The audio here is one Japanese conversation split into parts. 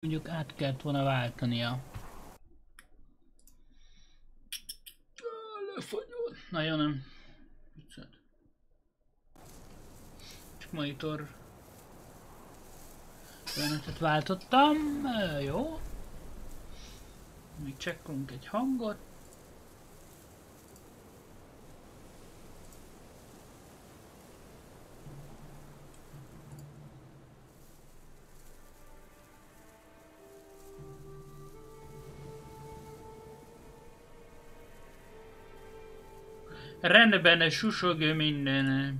Mondjuk át kellett volna váltania. Lefagyott. Na jó, nem. Csak monitor. Jelenetet váltottam. Jó. Még csekkolunk egy hangot. Rendben, susog minden.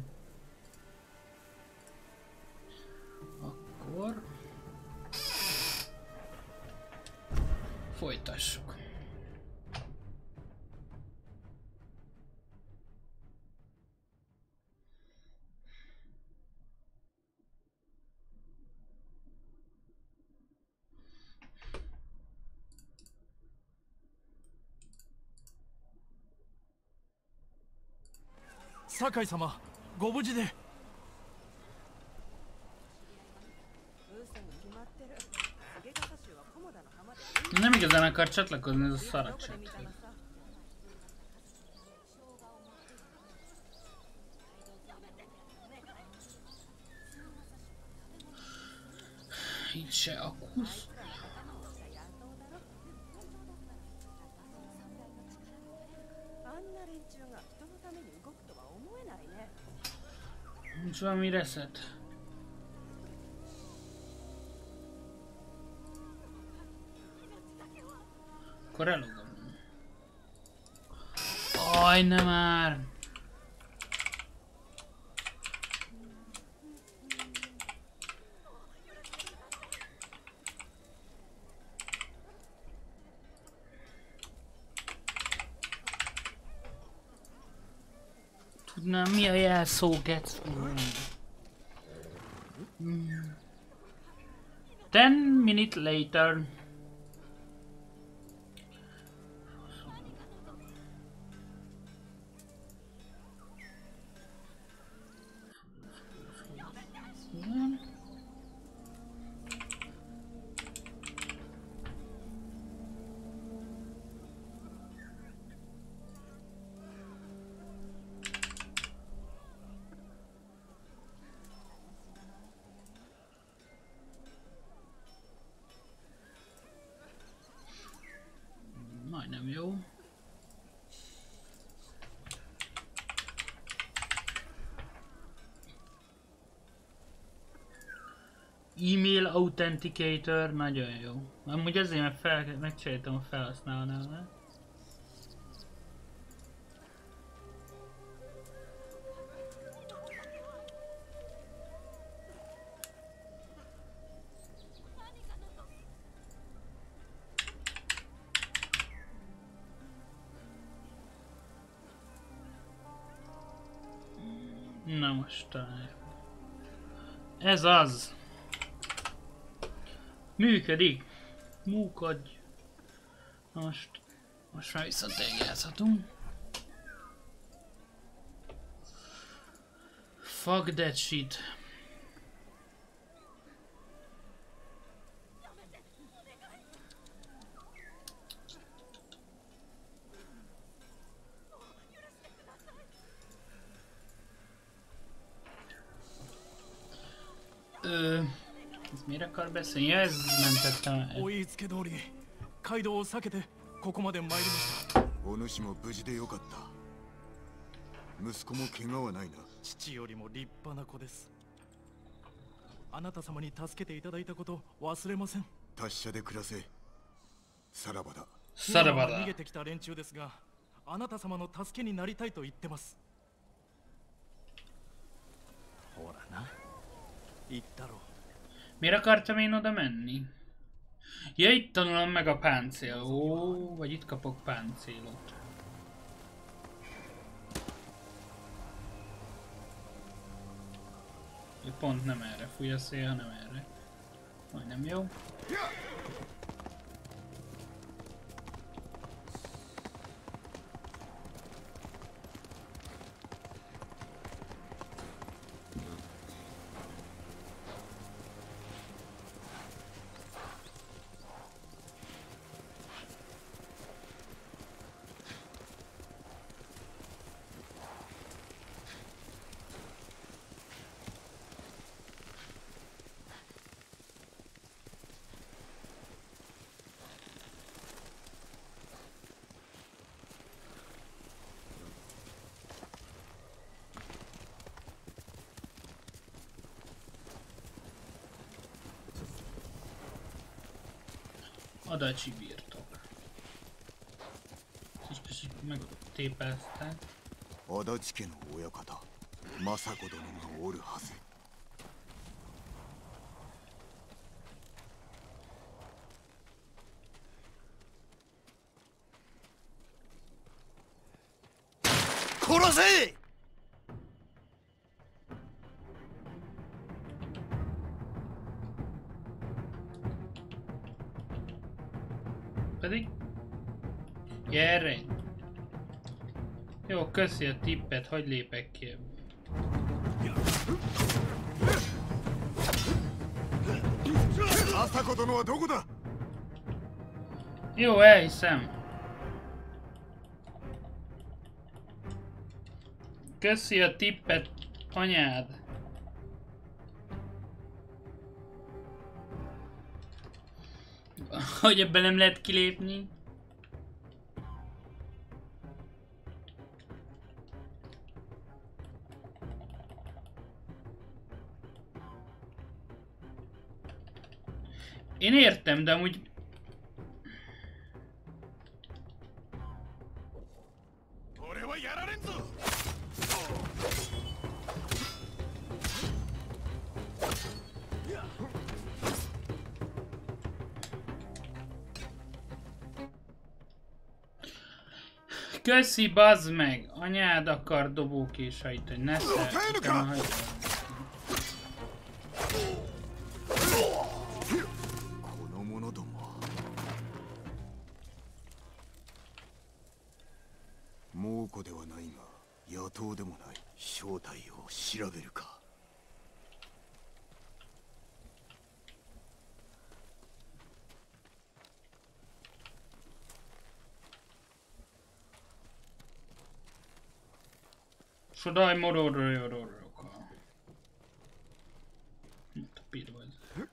Akkor... Folytassuk. 酒井様ご無事で Nem igazán akar csatlakozni ez a szaracság. Itt se akusz. Nincs valami reset. Akkor elugom. Aj, nem már! Tudnám mi a jelszó, Getsz? Hmm. Ten minutes later. Authenticator, nagyon jó. Amúgy azért, mert fel, megcseréltem a felhasználó nevemet. Na most találjuk. Ez az. Működik. Múkodj. Na most, most már viszont játszhatunk. Fuck that shit. Miért akar beszélni? Ja, ez mentette. お言いつけ通り街道を避けてここまで参りました。お主も無事でよかった。息子も怪我はないな。父よりも立派な子です。あなた様に助けていただいたこと忘れません。達者で暮らせ。さらばだ。さらば逃げ。てきた連中ですがあなた様の助けになりたいと言ってます。ほらな。言ったろう Miért akartam én oda menni? Ja, itt tanulom meg a páncél. Ó, vagy itt kapok páncélot. Ja, Pont nem erre fúj a szél, hanem erre. Majdnem jó. Adaci birtok. És kicsit megtépázták. 足立家の親方政子殿がおるはず Köszi a tippet, hagy lépek ki. Jó, elhiszem. Köszi a tippet, anyád. Hogy ebben nem lehet kilépni? Én értem, de amúgy 俺はやられんぞ Köszi, bazd meg! Anyád akar dobókésait, hogy ne szer. utána hagyj. Så daj morororororor. Mint a pirva ez.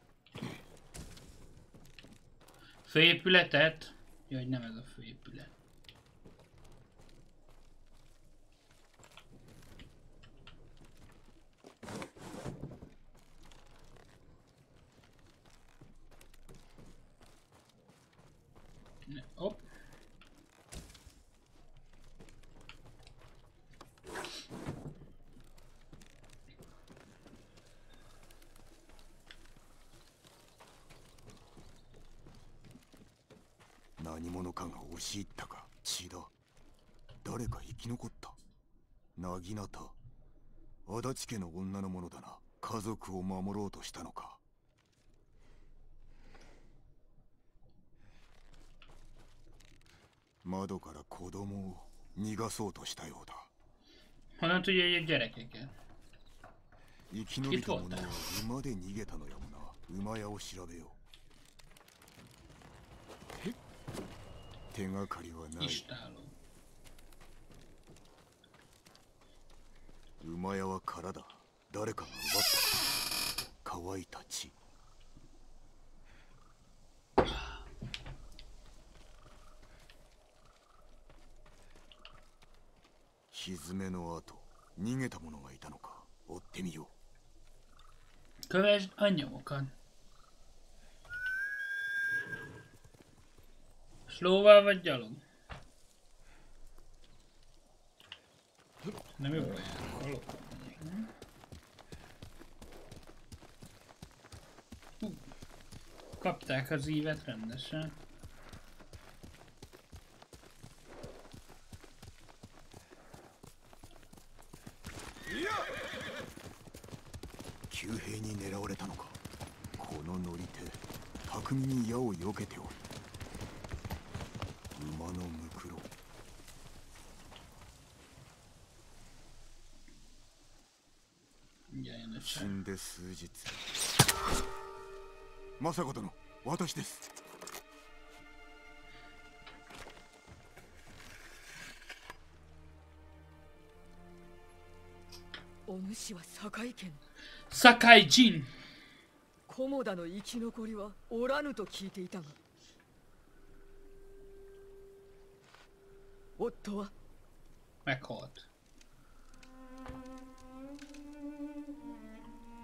Főépületet? Jaj, nem ez a főépület. 足立家の女のものだな。家族を守ろうとしたのか。窓から子供を逃がそうとしたようだ。Honnan tudja, hogy a gyerekeket? 生き延びた者は馬で逃げたのやもな。馬屋を調べよう。手がかりはない馬屋は体誰かが奪った。かわいたちひずめの後逃げた者がいたのか。追ってみよう。可能是按ろう Hú, kapták az ívet rendesen. う急兵に狙われたのかこの乗り手巧みに矢を避けておる馬のムクロ Mindjárt jön a 死.んで数日政子殿私ですお主は堺家の Sakai Jin! 菰田の生き残りはおらぬと聞いていたが夫は？Meghalt.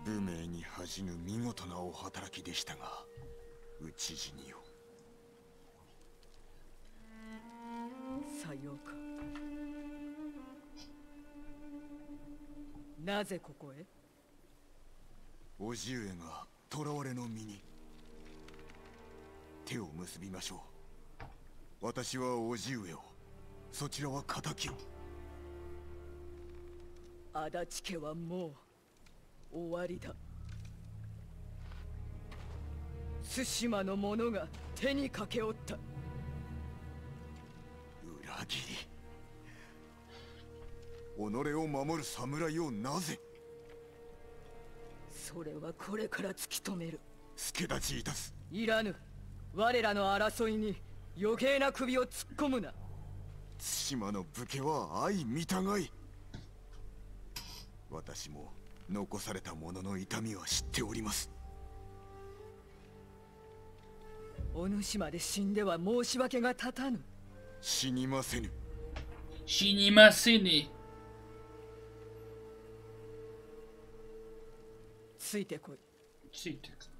武名に恥じぬ見事なお働きでしたが討ち死にをさようか。なぜここへ？叔父上が囚われの身に。手を結びましょう。私は叔父上を。そちらは敵足立家はもう。終わりだ。対馬の者が手にかけおった。裏切り。己を守る侍をなぜ？それはこれから突き止める。助立ちいたす。いらぬ。我らの争いに余計な首を突っ込むな。対馬の武家は相見たがい。私も残された者の痛みは知っておりますお主まで死んでは申し訳が立たぬ死にませぬ死にませね。ついてこいついてく。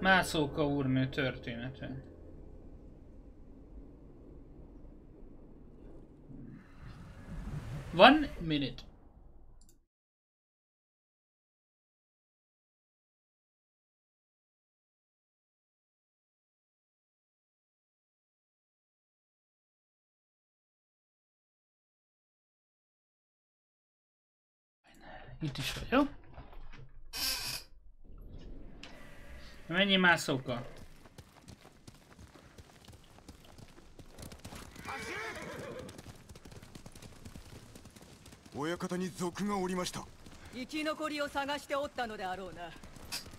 Mászóka úrnő története. One minute. Itt is vagy, jó? Mennyi mászóka? 親方に賊がおりました。生き残りを探しておったのであろうな。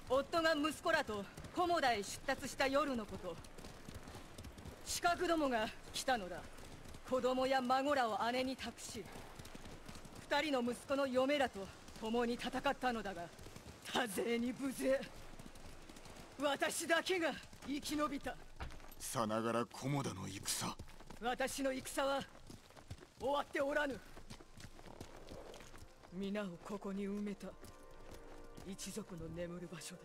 夫が息子らと菰田へ出立した夜のこと。刺客どもが来たのだ。子供や孫らを姉に託し二人の息子の嫁らと共に戦ったのだが多勢に無勢。私だけが生き延びた。さながら菰田の戦。私の戦は終わっておらぬ皆をここに埋めた。一族の眠る場所だ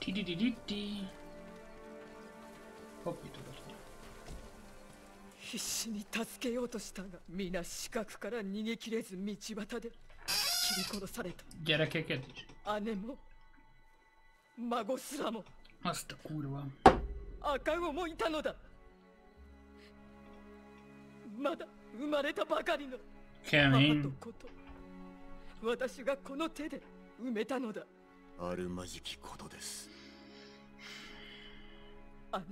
ティリリリッティ。ホッピーとか必死に助けようとしたが皆死角から逃げ切れず道端で。切り殺された.姉も孫すらも Azt a kurva. 赤子もいたのだ。まだ生まれたばかりの母 Kemény. と子と。私がこの手で埋めたのだ。あるまじきことです。姉も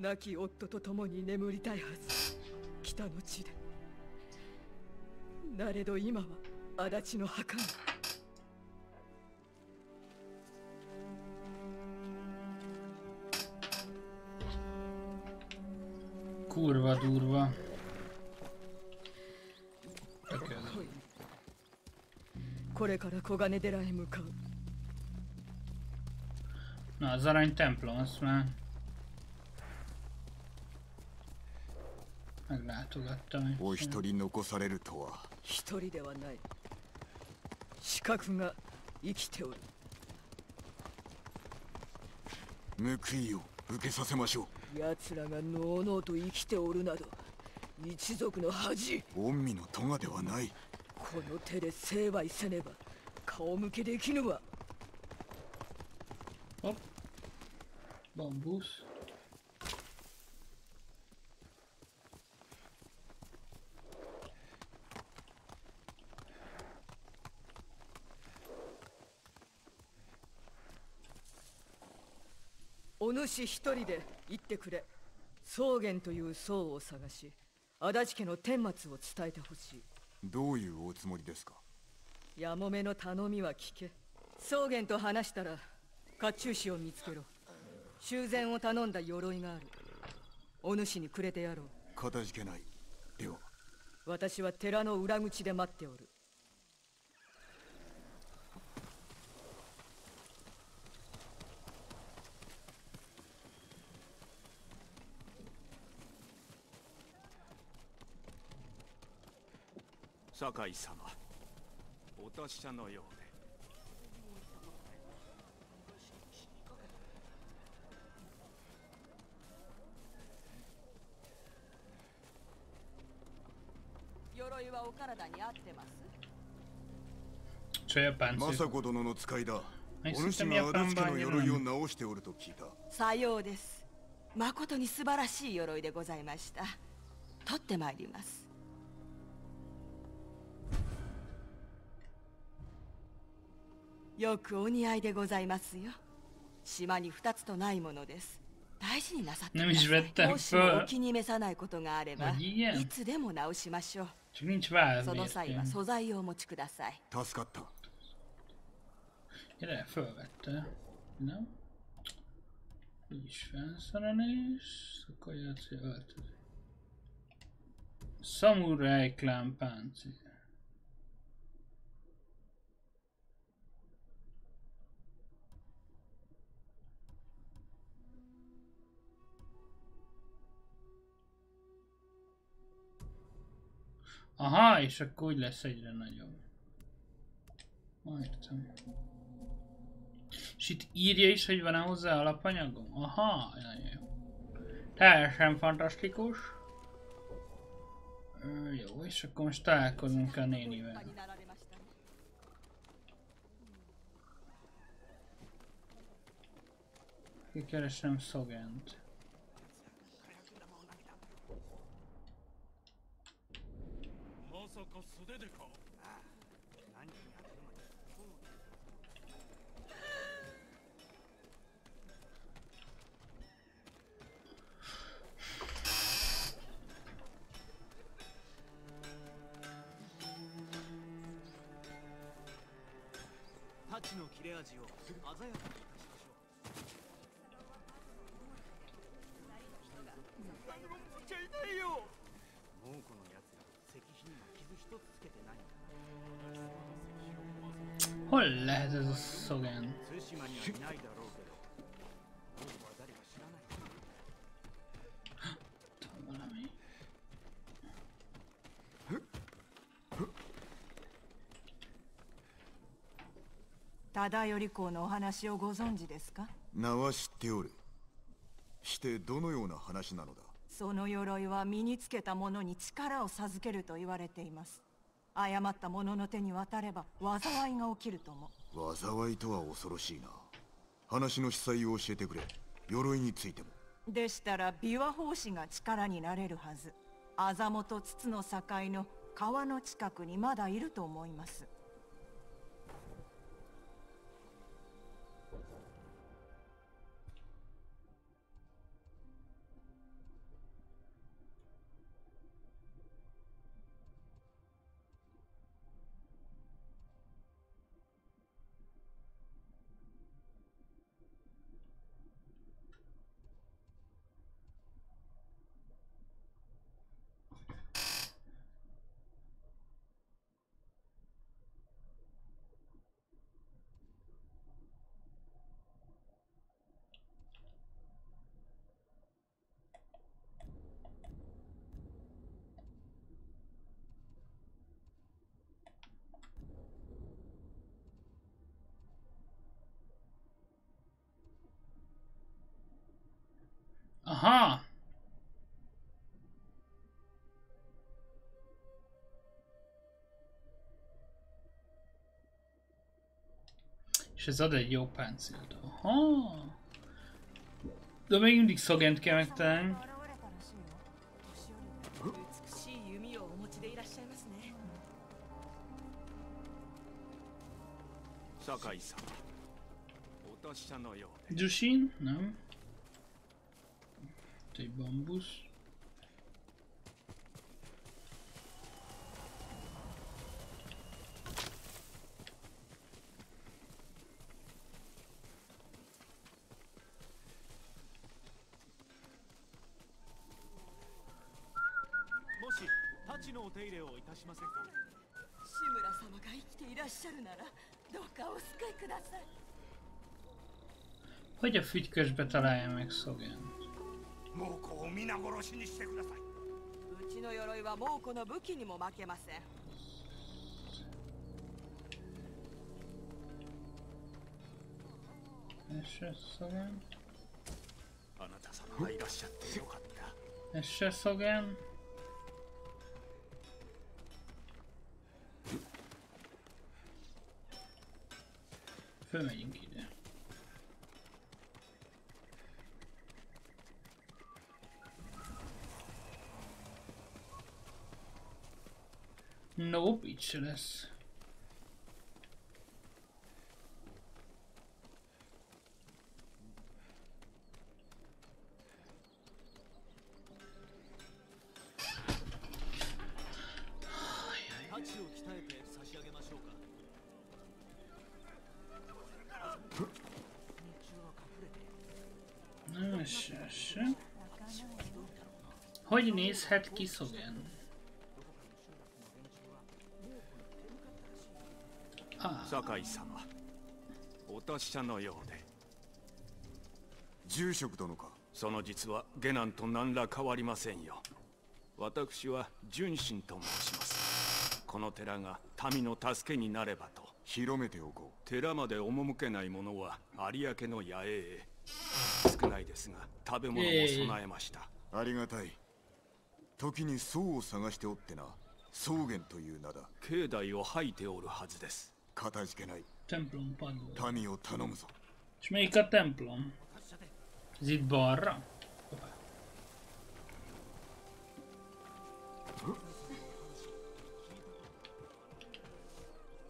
亡き夫と共に眠りたいはず。北の地で。なれど今は足立の墓が Jó. 来いこれから小金寺へ向かう arany templom, azt már meglátogattam. お一人残されるとは一人ではない死角が生きておる報いを受けさせましょ奴らがのうのうと生きておるなど一族の恥。う御身の咎ではない。この手で成敗せねば顔向けできぬわ。Hopp. Bambusz.「お主一人で行ってくれ。草原という僧を探し足立家の顛末を伝えてほしい。どういうおつもりですか？やもめの頼みは聞け。草原と話したら甲冑師を見つけろ。修繕を頼んだ鎧がある。お主にくれてやろう。かたじけない。では。私は寺の裏口で待っておる酒井様。お達者のようで。鎧はお体に合ってます？政子殿の使いだ。えお主が足立家の鎧を直しておると聞いた。さようです。誠に素晴らしい鎧でございました。取ってまいりますよくお似合いでございますよ。島に二つとないものです。大事になさってだもしお気に召さないことがあればいつでも直しましょう。その際は素材をお持ちください。助かった。い、いいしね。Aha, és akkor úgy lesz egyre nagyobb. Értem. És itt írja is, hogy van-e hozzá alapanyagom? Aha, nagyon jó. Teljesen fantasztikus. Ö, jó, és akkor most találkozunk a nénivel. Kikeresem Szogent. さか素手でか太刀の切れ味を鮮やかに誰か知らない Valami. 忠頼公のお話をご存知ですか?名は知っておる。してどのような話なのだ?その鎧は身につけた者に力を授けると言われています誤った者の手に渡れば災いが起きるとも災いとは恐ろしいな。話の司祭を教えてくれ。鎧についても。でしたら琵琶法師が力になれるはず。あざもと筒の境の川の近くにまだいると思います És ez ad egy jó páncélt. Aha. De még mindig szagent kell megtalálni. Jushin? Nem. Itt egy bambusz. しませんか志村様が生きていらっしゃるならどうかお救いください Hogy a fügykösbe találja meg Szogent? Móko o mina goroshi ni shite kudasai. Uchi no yoroi wa Móko no buki ni mo makemasen. あなた様がいらっしゃってよかった。エッシェソゲン。Fölmegyünk ide. Nope, így se lesz. Hogy nézhet ki Szogen? Ah, 酒井様お達者のようで住職殿かその実は下男と何ら変わりませんよ私は純真と申しますこの寺が民の助けになればと広めておこ寺まで赴けない者は有明の野営へ少ないですが食べ物も備えました、うありがたい時に僧を探しておってな草原という名だ境内を吐いておるはずですかたじけない.民を頼むぞ És melyik a templom? Ez itt balra? Hoppá.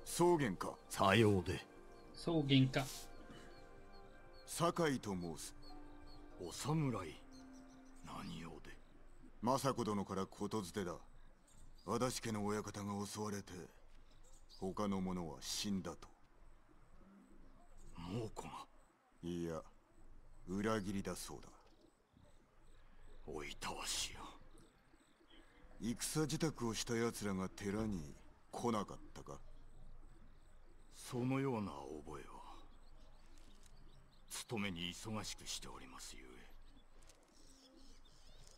草原かさようで Szóginka. 酒井と申すお侍政子殿からことづてだ。足立家の親方が襲われて他の者は死んだと。猛虎が。いや裏切りだそうだ。おいたわしや戦支度をした奴らが寺に来なかったか。そのような覚えは勤めに忙しくしておりますゆえ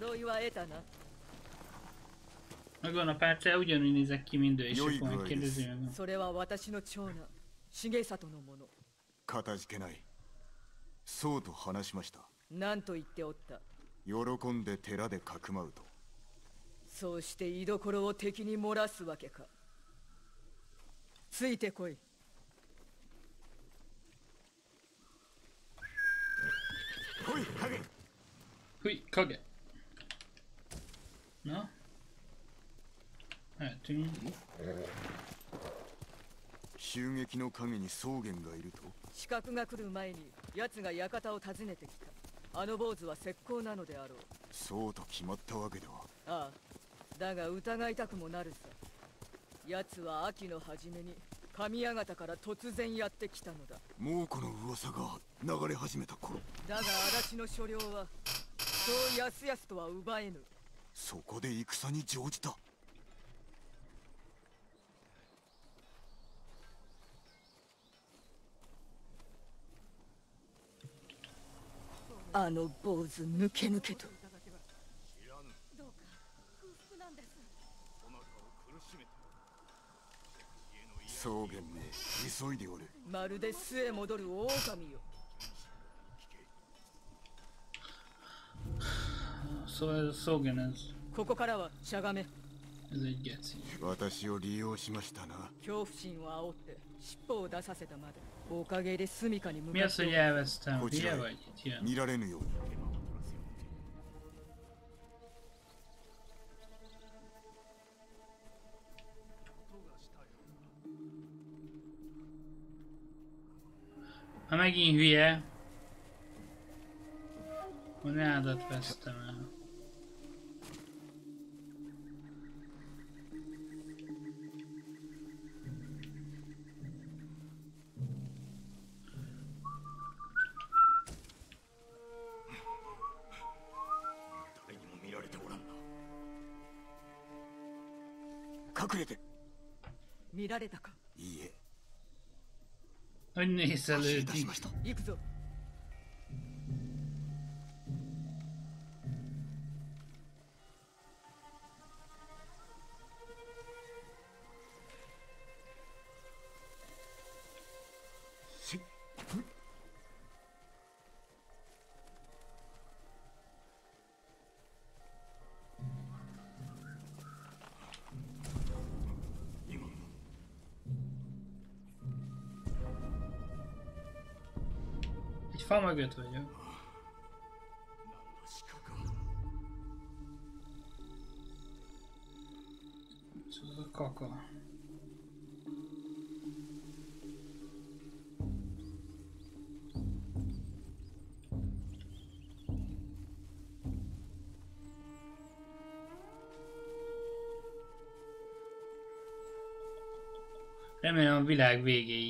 鎧は得たな Megvan a párcája, ugyanúgy nézek ki, mint ő, és akkor majd igaz. kérdezi meg. それは私の長男重里のものかたじけないそうと話しました何と言っておった喜んで寺でかくまうとそうして居所を敵に漏らすわけかついてこい来い影 Hui, kage! Na? Mehetünk. 襲撃の陰に草原がいると？刺客が来る前に奴が館を訪ねてきた。あの坊主は石膏なのであろう。そうと決まったわけではああだが疑いたくもなるさ。奴は秋の初めに神谷方から突然やってきたのだ。もうこの噂が流れ始めた頃。だが足立の所領はそうやすやすとは奪えぬそこで戦に乗じた。あの坊主抜け抜けと。草原め急いでおる。まるで巣へ戻る狼よ Szóval ez a Szógen, ez, ここからはしゃがめ ez egy geci. 私を利用しましたな恐怖心を煽って尻尾を出させたまでおかげで住処に向 Mi か az, っ hogy て elvesztem? こち Hülye らへ vagy? Itt jön. 見られぬように Ha megint hülye, akkor nádat vesztem el. 見られたか？いいえ?出しました。行くぞ fa mögött vagyok. Ez a kaka. Remélem a világ végéig.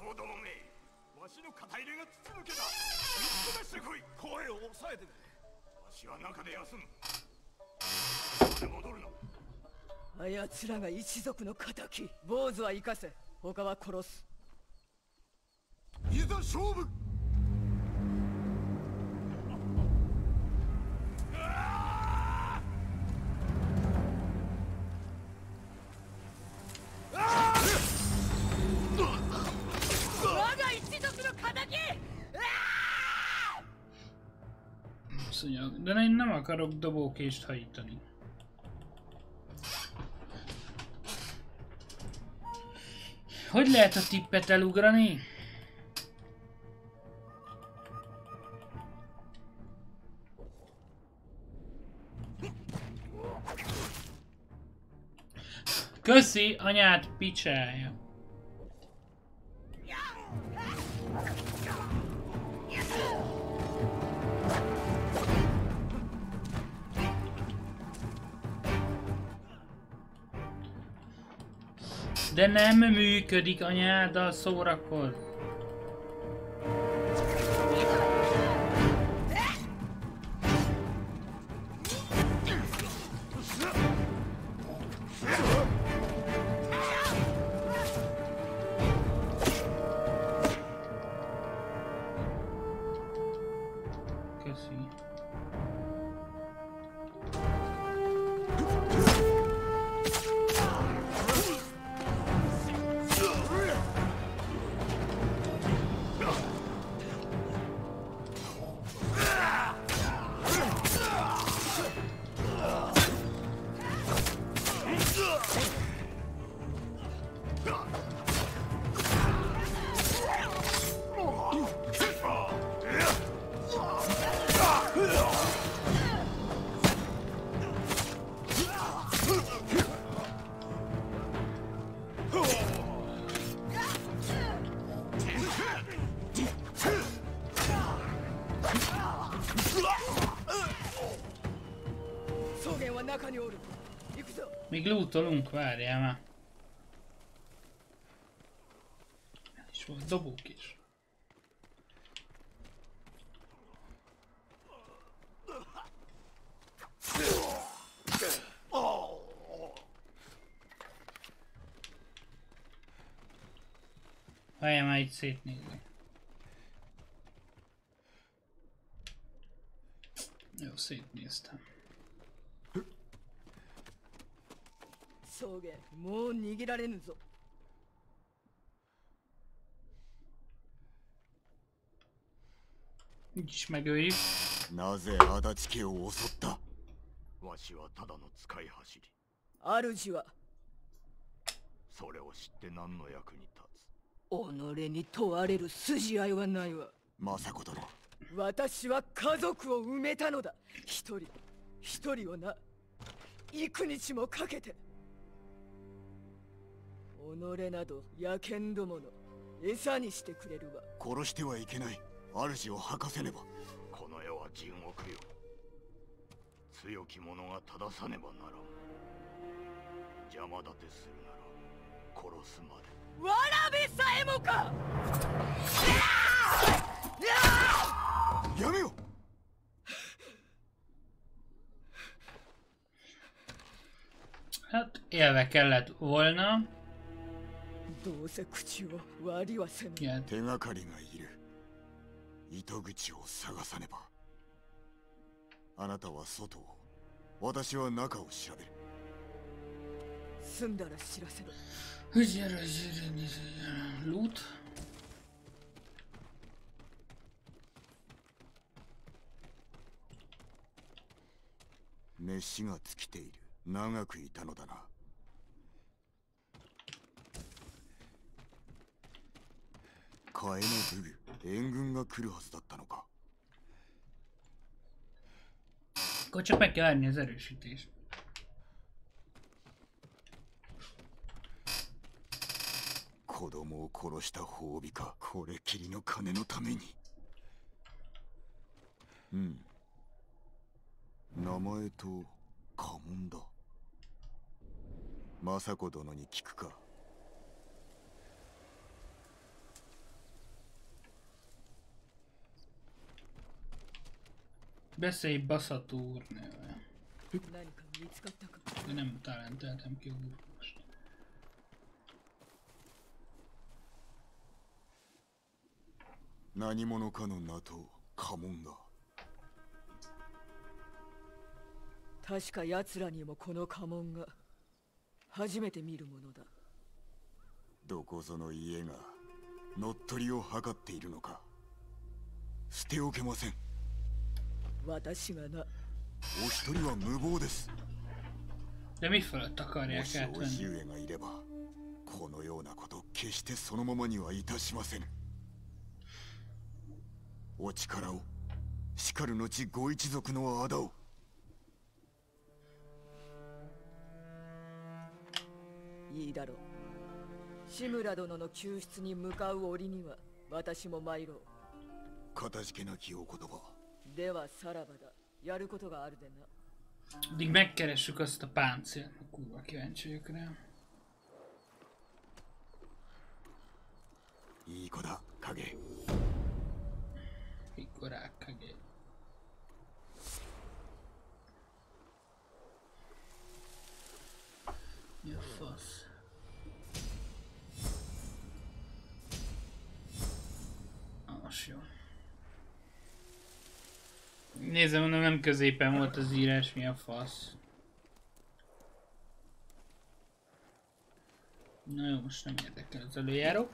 アホどもめわしの肩入れが筒抜けだ。見つけ出してこい。声を抑えてくれ。わしは中で休む。まで戻るなあやつらが一族の敵。坊主は生かせ。他は殺す。いざ勝負 de én nem akarok dobókést hajítani. Hogy lehet a tippet elugrani? Köszi, anyád picsája. De nem működik anyáddal szórakoz. Még lootolunk, várjál már. És volt dobók is. Várjál már így szétnézni. Jó, szétnéztem. 草原もう逃げられぬぞ.なぜ足立家を襲った？わしはただの使い走り。主は。それを知って何の役に立己に問われる筋合いはないわ。政子殿。私は家族を埋めたのだ。一人一人をな。幾日もかけて己など野犬どもの餌にしてくれるわ。殺してはいけない。主を吐かせねば。つこの世は地獄よ。強き者が正さねばならん。邪魔立てするなら殺すまで。わらべさえもか！やめよ！Hát élve kellett volna. どうせ口を割りはせぬ。手がかりがいる。糸口を探さねば。あなたは外を。私は中を調べる。済んだら知らせろ。Hogy erre zsíri- loot? 飯が尽きている。長くいたのだな替えの武具援軍が来るはずだったのか。meg kell az erősítést. 子供を殺した褒美か。これきりの金のために。うん。名前と家紋だ政子殿に聞くか Beszélj Baszatór neve. De nem talenteltem ki a かの名と家紋が確か奴らにもこの家紋が初めて見るものだどこぞの家が乗っ取りを図っているのか捨ておけません私がな。お一人は無謀です。De mi fölött も akarják しお átvenni? 父上がいればこのようなこと決してそのままにはいたしませぬお力をしかる後ご一族の仇を。いいだろう。志村殿の救出に向かう折には私も参ろう。かたじけなきお言葉ではさらばだやることがあるでな Addig megkeressük azt a páncélt, kurva kíváncsi vagyok rá. いい子だ影 Pikorák kagé. Mi a fasz? Jó. Nézem, mondom, nem középen volt az írás, mi a fasz. Na jó, most nem érdekel az előjáró.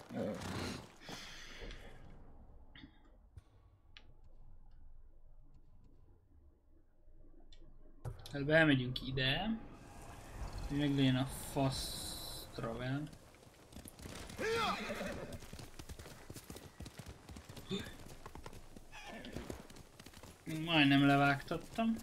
Hát belmegyünk ide. Hogy meglegyen a fasz travel. Majdnem levágtattam.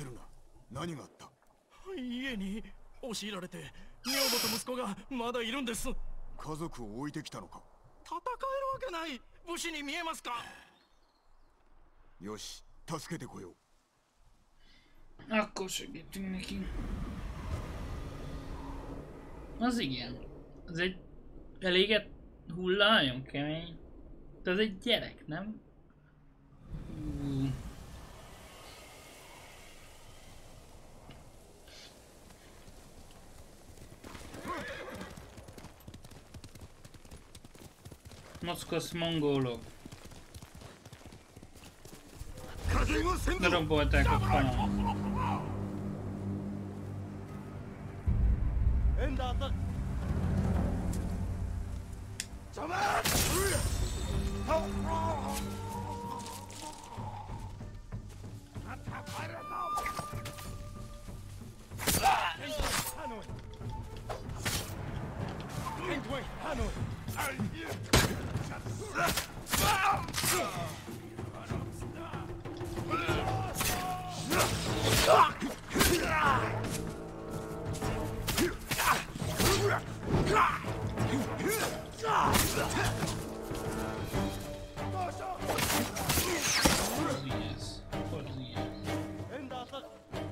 てるな何があった？家に押し入られてがまだいるんです。家族を置いてきたのか？戦えるわけない武士に見えますか？よし助けてこよう。あっこしゃげてきんまずいやん。ぜっかりげっ hullaljon kemény. Moszkosz mongolok. 風をせんぞ Darabolták a falam. エン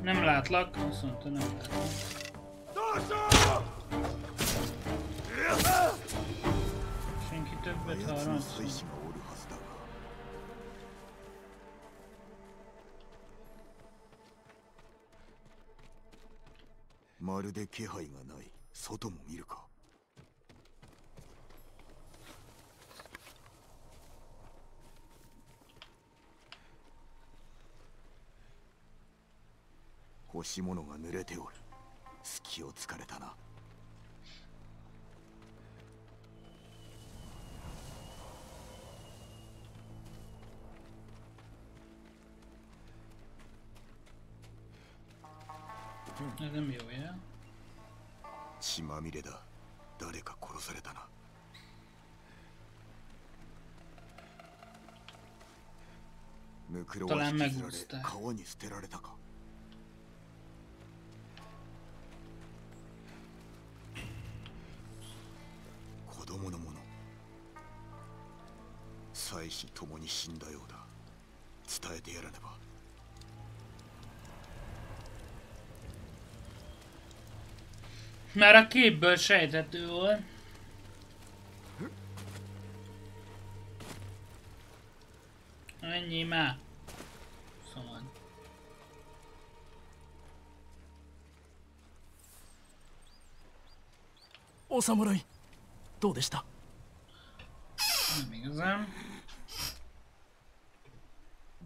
Nem látlak, azt mondta nem látlak. Senki többet 奴 arra の戦士がおるはずだがまるで気配がない。外も見るか。干し物が濡れておる。隙をつかれたな。血まみれだ。誰か殺されたな。ムクロは引きずられ川に捨てられたか。子供のもの。妻子ともに死んだようだ。伝えてやらねば Már a képből sejthető volt. Ennyi már. Szóval. お侍どうでした Nem igazán.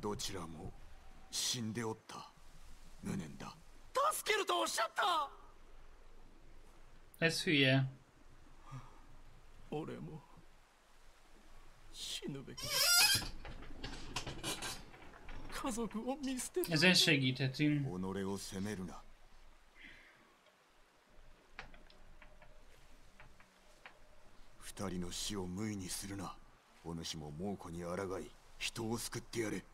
どちらも死んでおった無念だ助けるとおっしゃった Ez hülye. 俺も死ぬべきだ家族を見捨てた Ezen segíthetünk. 己を責めるな二人の死を無意にするなお主も猛虎に抗い人を救ってやれ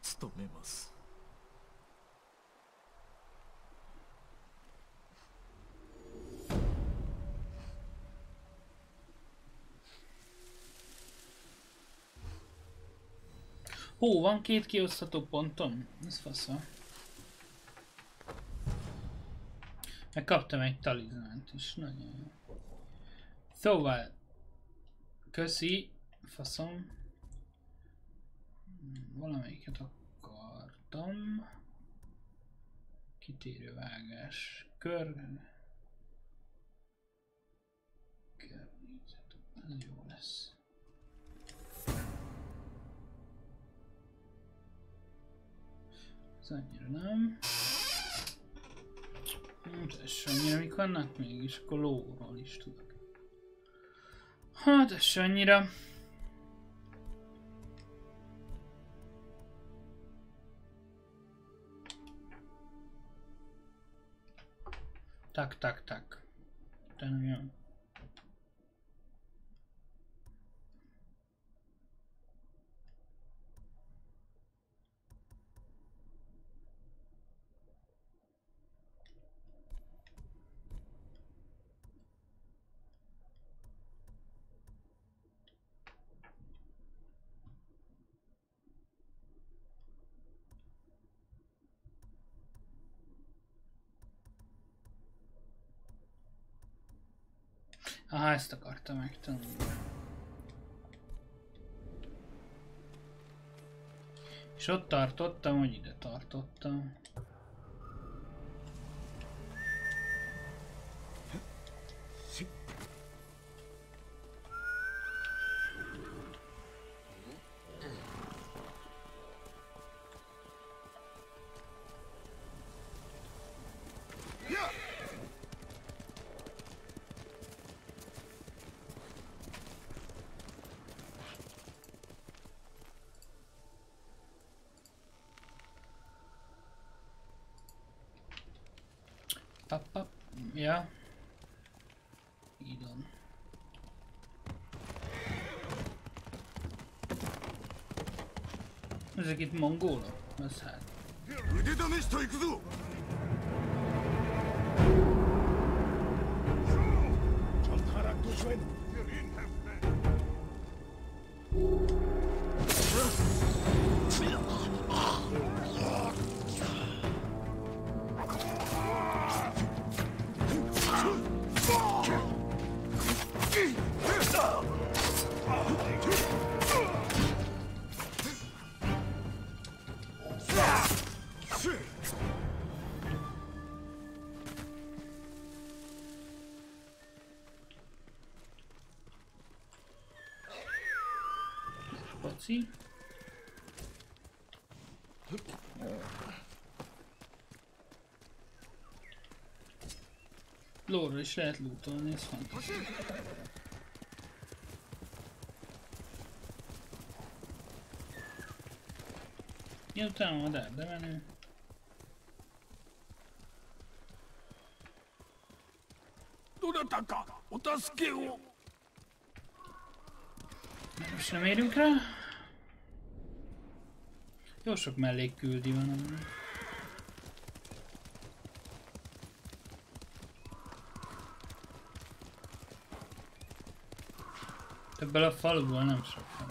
務めます。Hó, van két kiosztható pontom? Ez fasza. Meg egy talizmánt is, nagyon jó. Szóval, köszi, faszom. Valamelyiket akartam. Kitérő vágás, kör. Környezet, ez jó lesz. Ez annyira nem. Hát ez annyira, mik vannak mégis, akkor lóról is tudok. Hát ez annyira. Tak, tak, tak. Ten jön. Aha, ezt akartam megtanulni. És ott tartottam, hogy ide tartottam. Ezek itt mongolok? Az hát. 腕試しと行くぞ Foci. Lóra is lehet lootolni, ez fontos. Miután van erde menő. Most nem érünk rá? Jó sok mellékküldi van amúgy. Ebből a faluból nem sok van.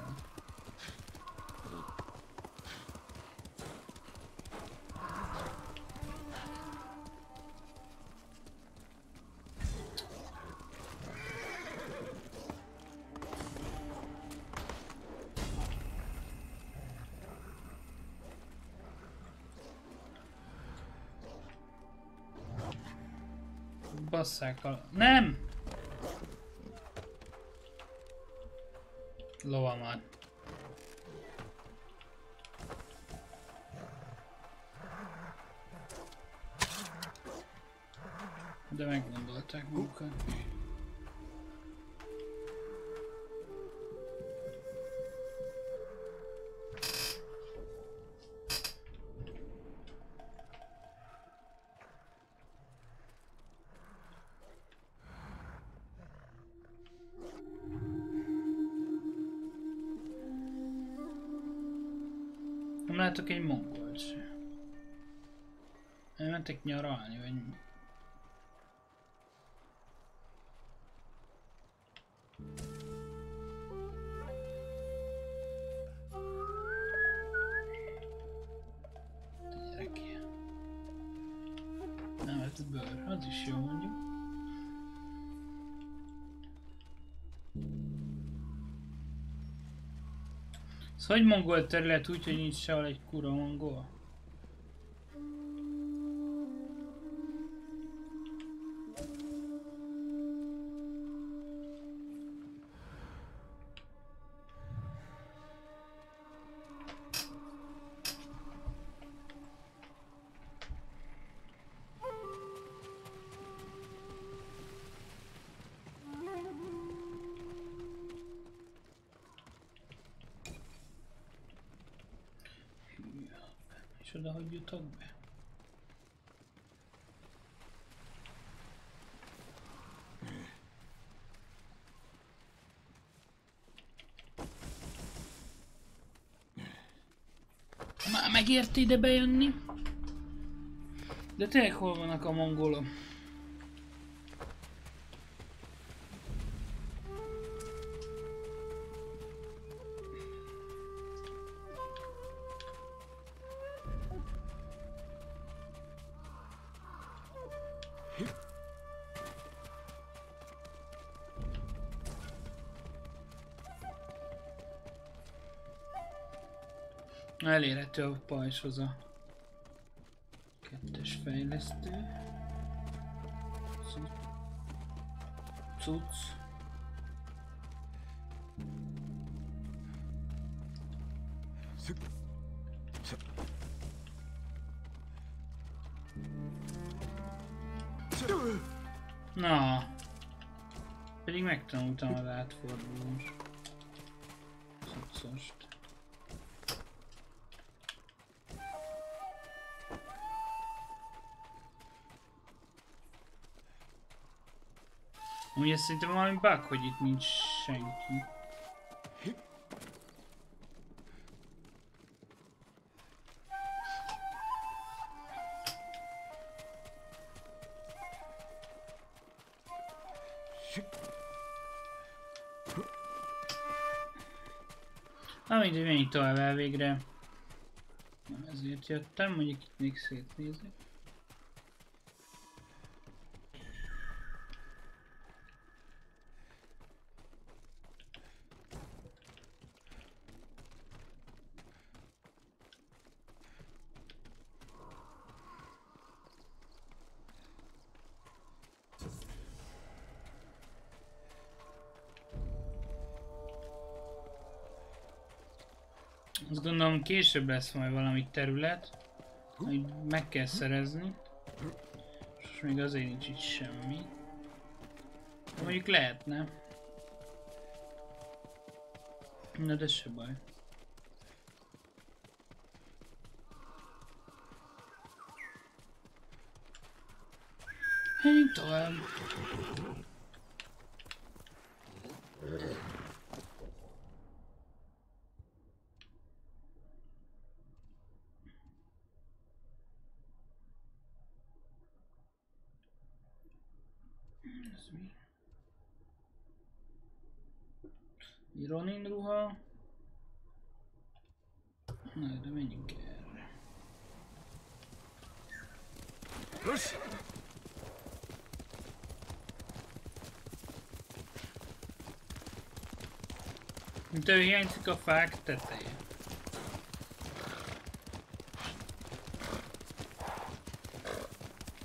Basszák a... Nem! Lovamat. De meggondolták magukat. Nem látok egy mongolt se. Elmentek nyaralni, vagy hogy mongol terület úgy, hogy nincs sehol egy kura mongol? Jutok be? Már megérte ide bejönni? De tényleg hol vannak a mongolok? Elérhető a pajzshoz a kettes fejlesztő. Cu- Cucc. Na. Pedig megtanultam az átfordulós. Ugye szerintem valami bug, hogy itt nincs senki. Na mindegy, menjünk tovább elvégre. Nem ezért jöttem, mondjuk itt még szétnézek. Később lesz majd valami terület, hogy meg kell szerezni. És még azért nincs itt semmi. Mondjuk lehetne. Na de se baj. Menjünk tovább. Ez mi? Ronin ruha. Na, de menjünk erre. よし Mint ő hiányzik a fák teteje.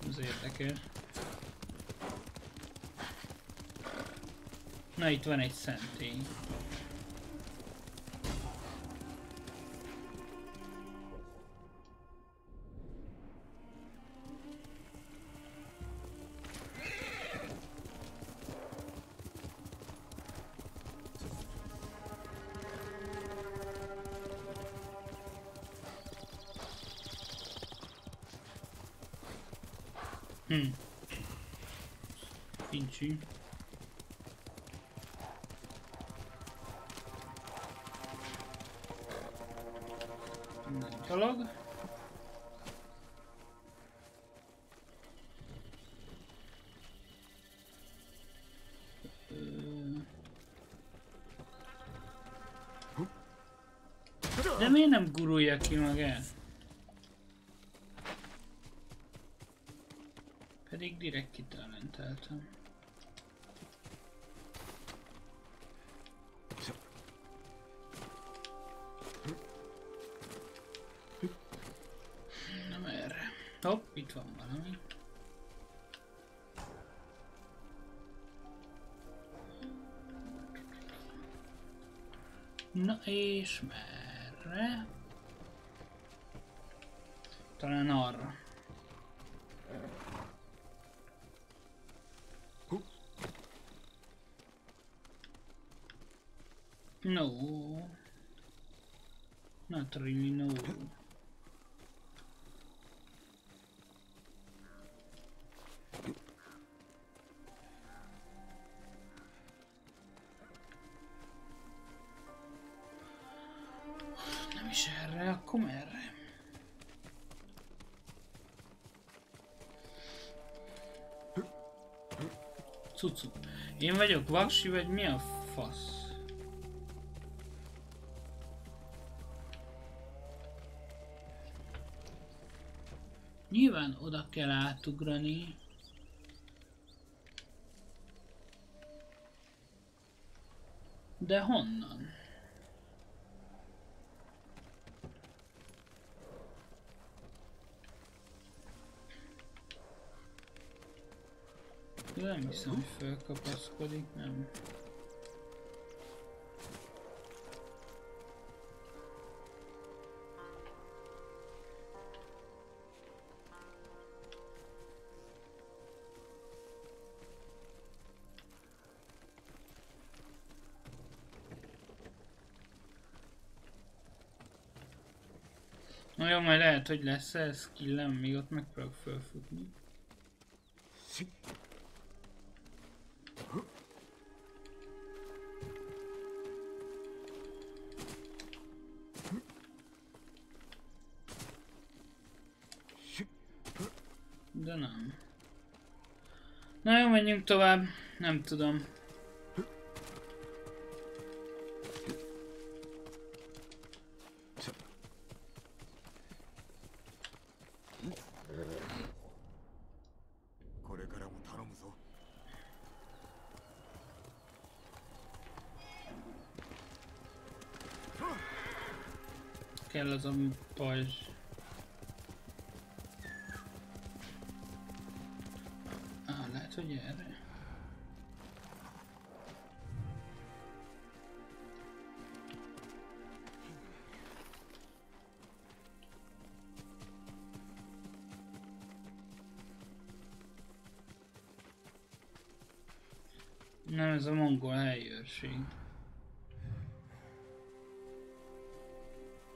Ez érdekes. Na itt van egy szentély. Miért nem gurulja ki magát? Pedig direkt kitalenteltem. Nem erre. Hopp, itt van valami. Na és merre? No. Not really, no. Nem is erre, akkor merre? Cucu. Én vagyok vaksi, vagy mi a fasz? oda kell átugrani. De honnan? Nem hiszem, hogy felkapaszkodik, nem. Lehet, hogy lesz ez skillem, még ott megpróbálok fölfutni. De nem. Na jó, menjünk tovább. Nem tudom. Kell az a pajzs. Ah, lehet, hogy erre. Nem, ez a mongol helyőrség.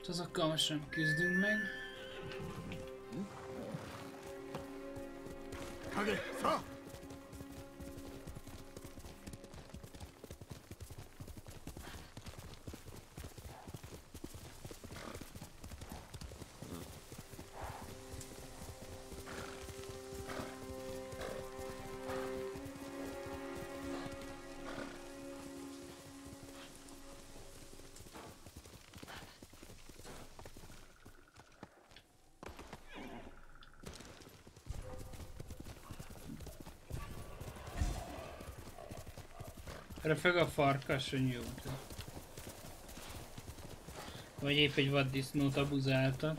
Azokkal most nem küzdünk meg. 影 Röfög a farkas, hogy jó. Vagy épp egy vaddisznót abuzáltak.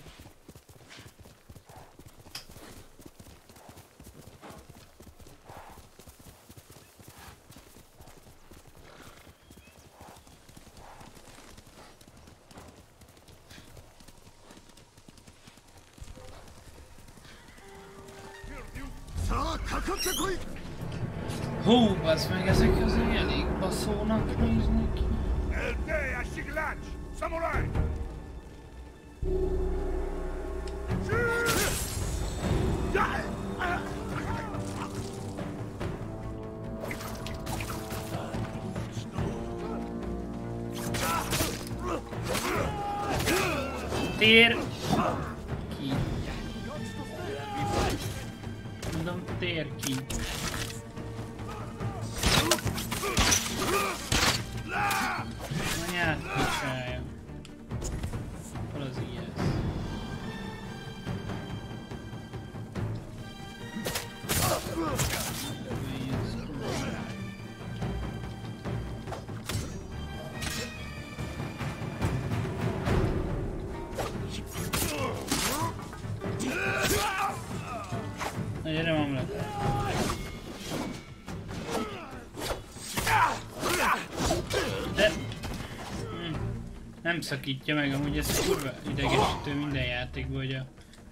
Szakítja meg, amúgy ez kurva idegesítő minden játékban, hogy a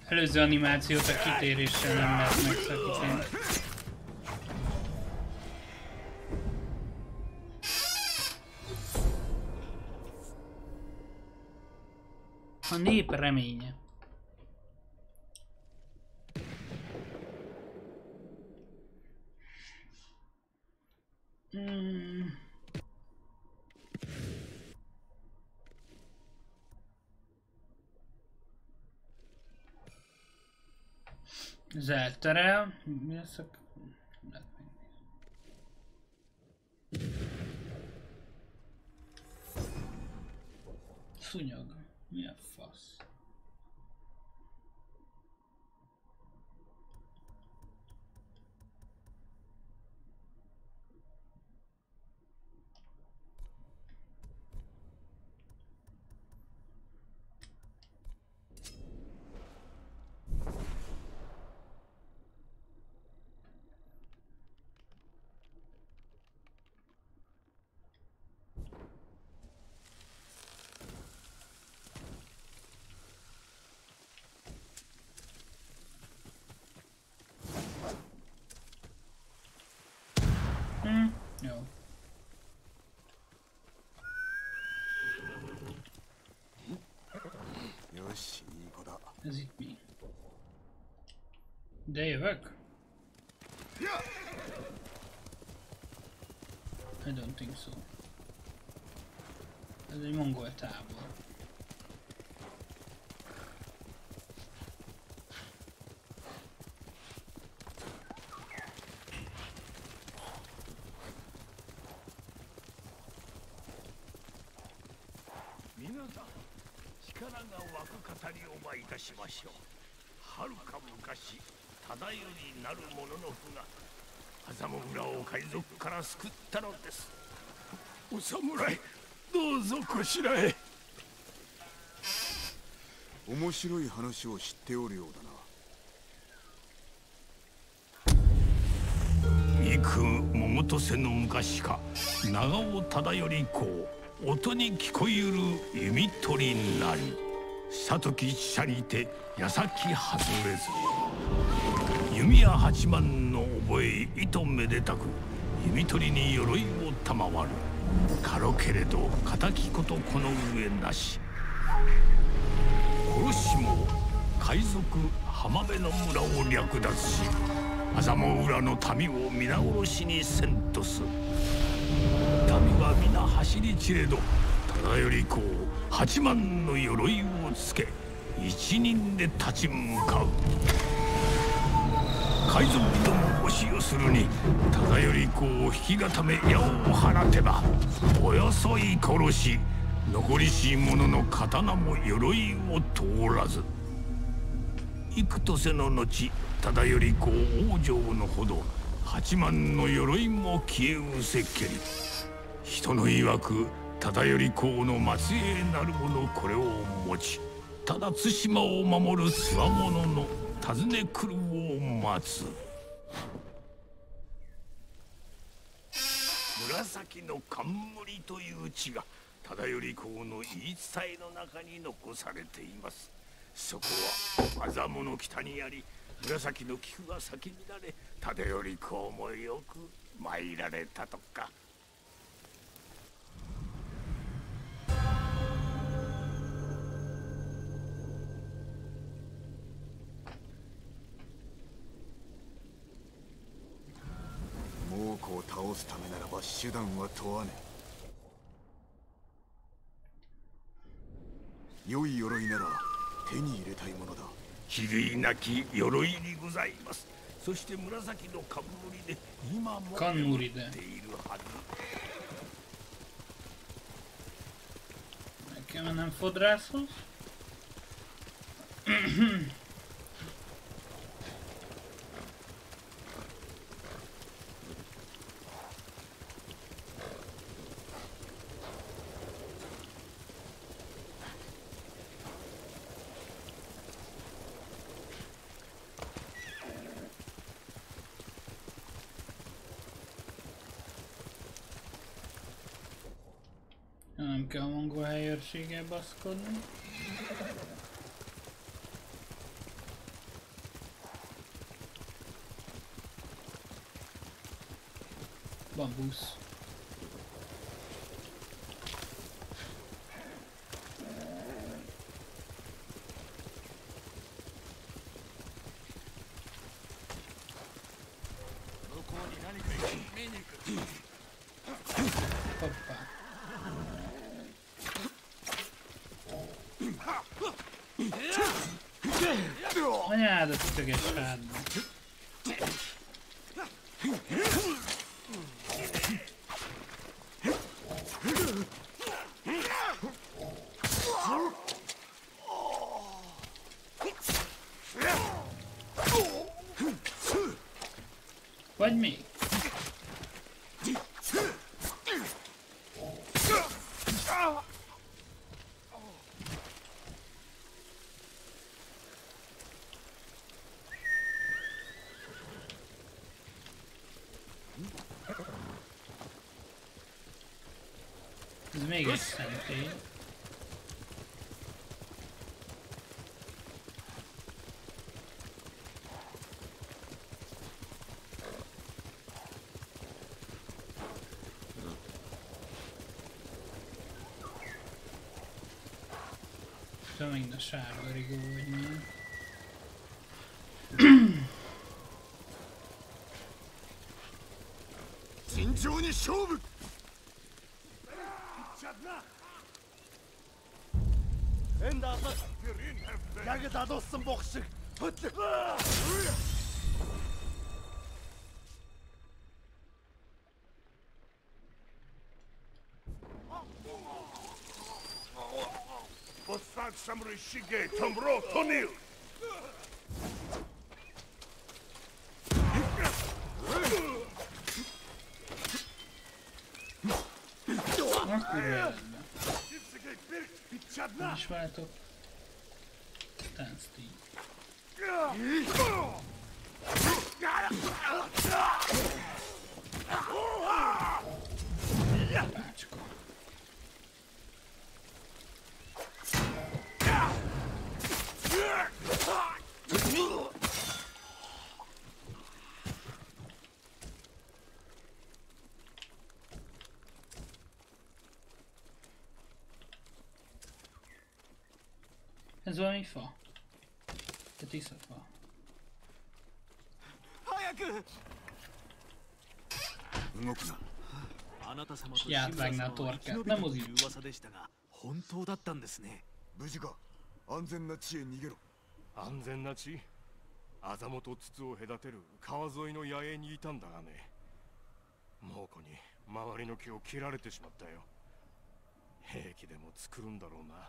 előző animációt a kitéréssel nem lehet megszakítani. Zelterel. Mi lesz a... Lehet megnézni. Szúnyog. Mi a fasz? Ez itt mi? De jövök? I don't think so. Ez egy mongol tábor. なる者の符が麻も村を海賊から救ったのです。お侍どうぞこしらへ。面白い話を知っておるようだな。幾桃とせの昔か長尾忠頼公音に聞こえる弓取りなり。里木社にて矢先外れず弓矢八幡の覚えいとめでたく弓取りに鎧を賜る。軽けれど敵ことこの上なし。殺しも海賊浜辺の村を略奪し麻も浦の民を皆殺しにせんとす。民は皆走り散れど忠頼公八幡の鎧をつけ一人で立ち向かう。海賊ども押し寄するに忠頼公を引き固め矢を放てばおよそい殺し残りし者の刀も鎧を通らず。幾とせの後忠頼公往生のほど八幡の鎧も消えうせっけり。人の曰く忠頼公の末裔なる者これを持ちただ対馬を守るつわものの訪ね来るを待つ。紫の冠という地が忠頼公の言い伝えの中に残されています。そこは麻の北にあり紫の菊が咲き乱れ忠頼公もよく参られたとか。猛虎を倒すためならば手段は問わねえ。良い鎧なら手に入れたいものだ。比類なき鎧にございます。そして紫の冠で今も冠で。眠っているはず。Nekem nem fodrászhoz? Nem kell a mongol helyőrséggel baszkodni. Bambusz. Hoppá. Anyádat ütöges hátba. Vagy még? a sárga rigó, vagy milyen. Tincsóni sóvuk! სამრი შიგე თომრო თონილ Şuraya top. Bir tane Ez valami fa. Te tiszta fa. 早く！動くな。あなた様といや志村様は Ragnar 生き延び Torka たという噂でしたが本当だったんですね。無事か。安全な地へ逃げろ。安全な地？あざもと筒を隔てる川沿いの野営にいたんだがね。猛虎に周りの木を切られてしまったよ。兵器でも作るんだろうな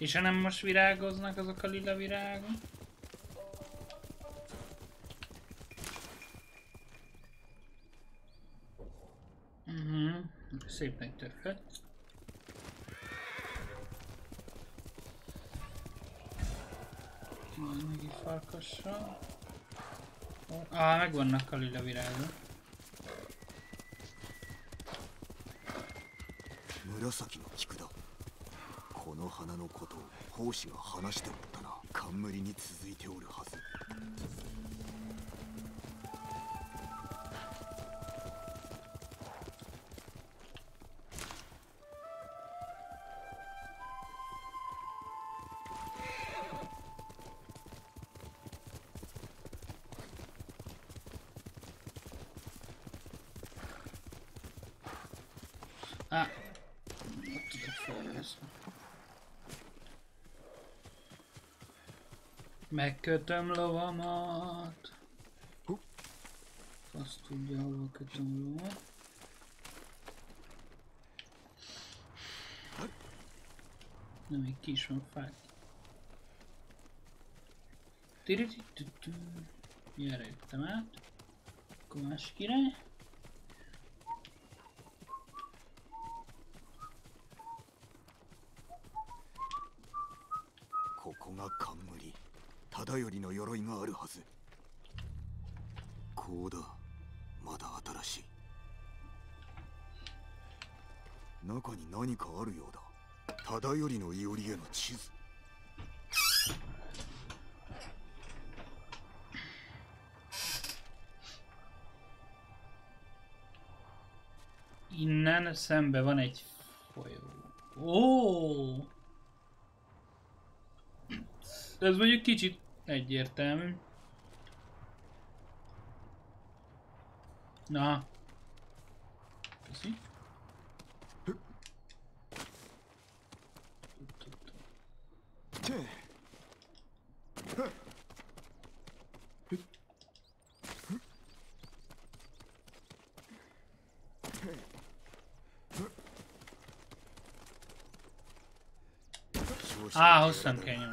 És ha nem most virágoznak azok a lila virágok? Mhm, szép nagy többet. Majd meg egy farkassal. Á, megvannak a lila virágok. 紫の菊だこ の花のことを奉仕が話しておったな冠に続いておるはず。Megkötöm lovamat. Azt tudja, hova kötöm lovamat. Na, még ki is van fák. Erre jöttem át. Akkor másik irány. 忠頼の鎧があるはずこうだまだ新しい中に何かあるようだ忠頼のいおりへの地図 Innen szembe van egy folyó. Ó! Ez mondjuk kicsit egyértelmű. Na. Köszi. Á, hosszan kell nyomni.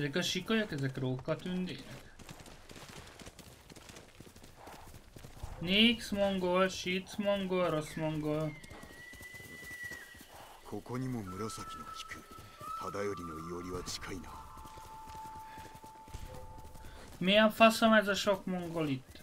Ezek a sikolyok, ezek róka tündérek. Nix mongol, shit mongol, rossz mongol. ここにも紫の菊忠頼のいおりは近いな Milyen faszom ez a sok mongol itt?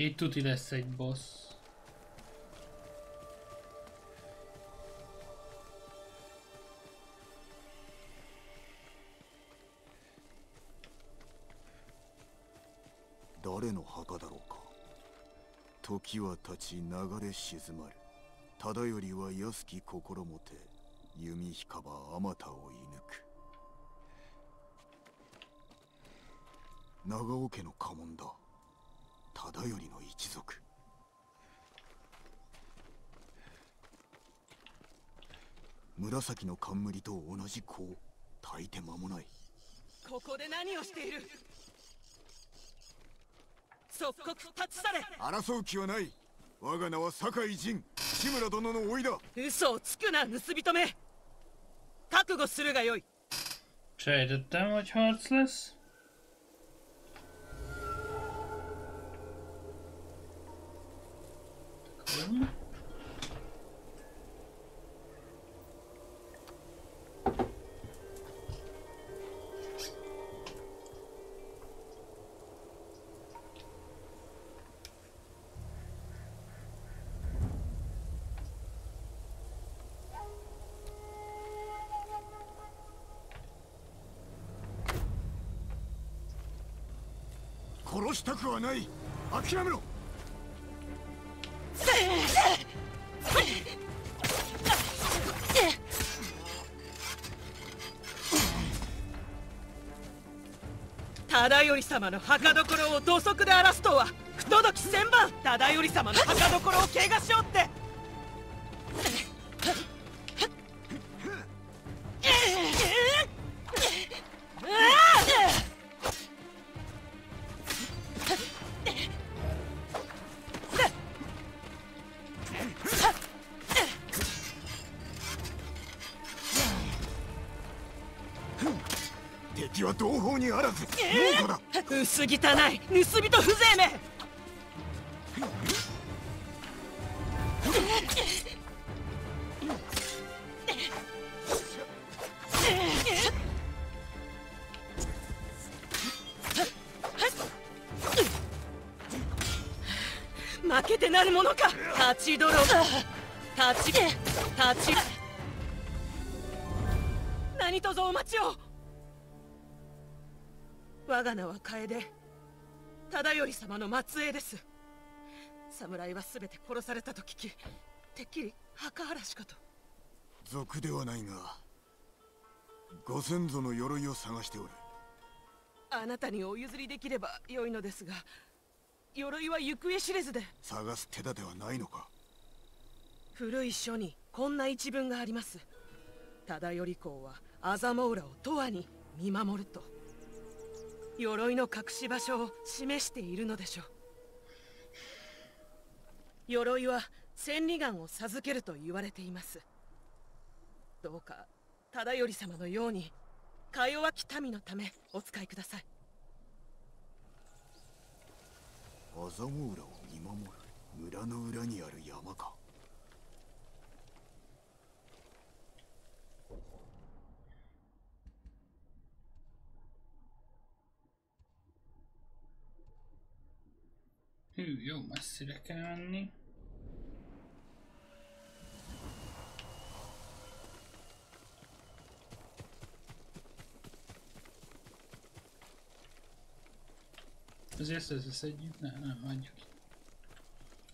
Itt tuti lesz egy boss. 誰の墓だろうか時は経ち流れ静まる忠頼は安き心もて弓引かばあまたを射抜く長尾家の家紋だ忠頼の一族。紫の冠と同じ子を炊いて間もない。ここで何をしている？即刻立ち去れ。争う気はない。我が名は酒井仁志村殿の甥だ。嘘をつくな盗人め。覚悟するがよい。Sejtettem, hogy harc したくはない。諦めろ。忠頼様の墓所を土足で荒らすとは不届き千番忠頼様の墓所を怪我しおって薄汚い盗みが名は楓忠頼様の末裔です。侍は全て殺されたと聞きてっきり墓荒らしかと。賊ではないがご先祖の鎧を探しておる。あなたにお譲りできれば良いのですが鎧は行方知れずで。探す手立てはないのか。古い書にこんな一文があります。忠頼公はアザモウラを永遠に見守ると鎧の隠し場所を示しているのでしょう。鎧は千里眼を授けると言われています。どうか忠頼様のようにか弱き民のためお使いください。アザモウラを見守る村の裏にある山か。Hű, jó messzire kell menni. Azért ezt összeszedjük? Ne, nem, hagyjuk.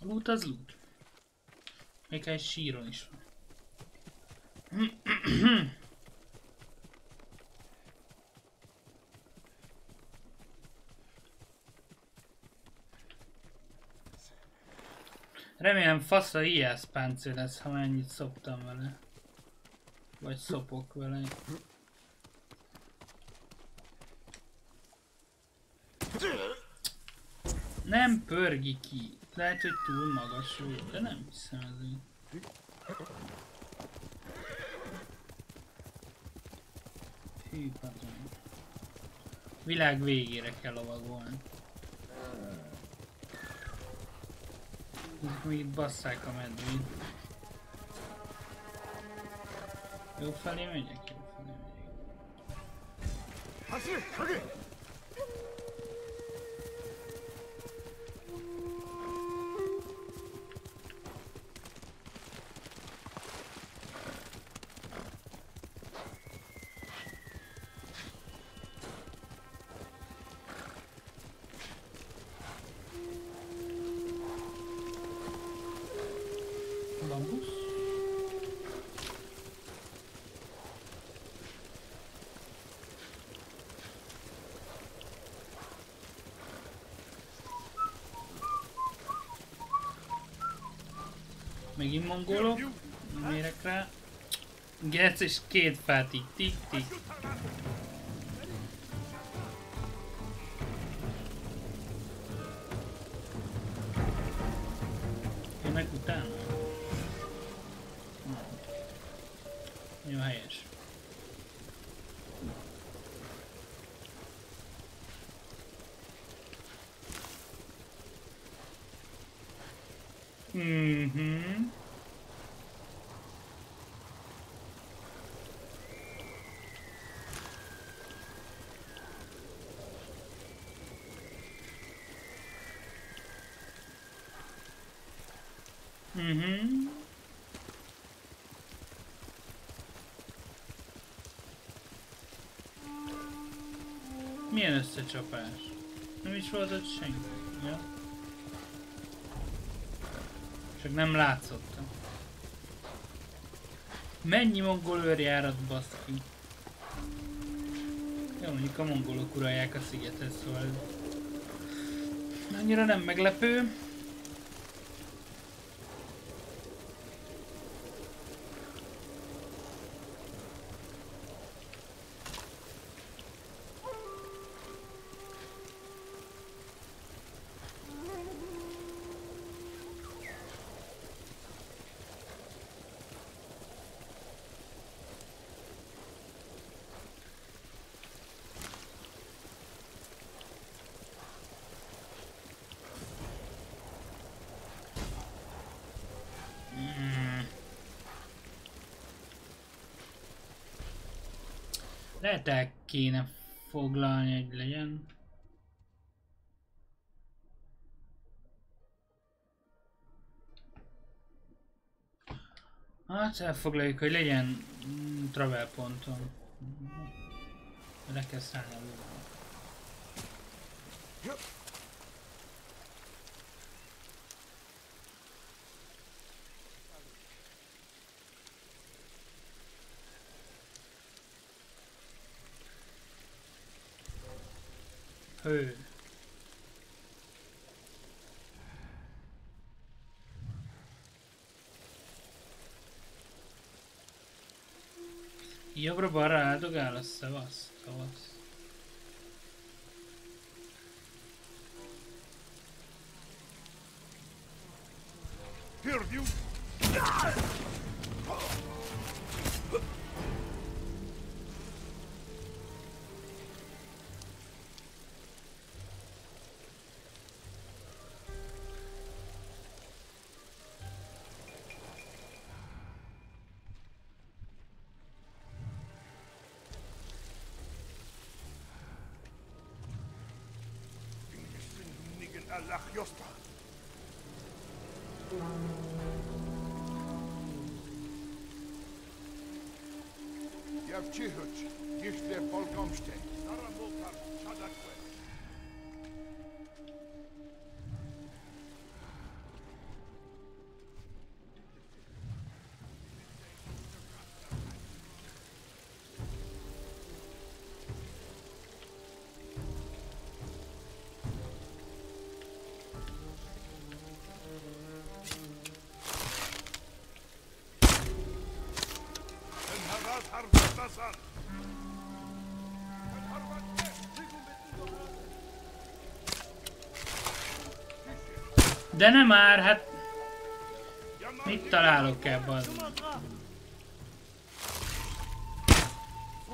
A loot az loot. Még egy síron is van. Remélem fasza IS páncél lesz, ha mennyit szoptam vele. Vagy szopok vele. Nem pörgi ki. Lehet, hogy túl magas volt, de nem hiszem azért. Hű, pardon. Világ végére kell lovagolni. Még itt basszák a medvét. Jó felé megyek? Jó felé megyek. Megint mongolok. Nem érek rá. Gec és két fát így tik tik. Jönnek utána? Jó, helyes. Mhm. Mhm. Milyen összecsapás? Nem is volt ott senki. Ja? Csak nem látszottam. Mennyi mongol őr járat baszki? Jó, mondjuk a mongolok uralják a szigetet, szóval... Annyira nem meglepő. Kéne foglalni, hogy legyen. Hát elfoglaljuk, hogy legyen mm, travel ponton. Le kell szállni a lóra. barrado, a se auf Tschüchutsch, nicht der Volkomste. De nem már, hát... Mit találok ebben?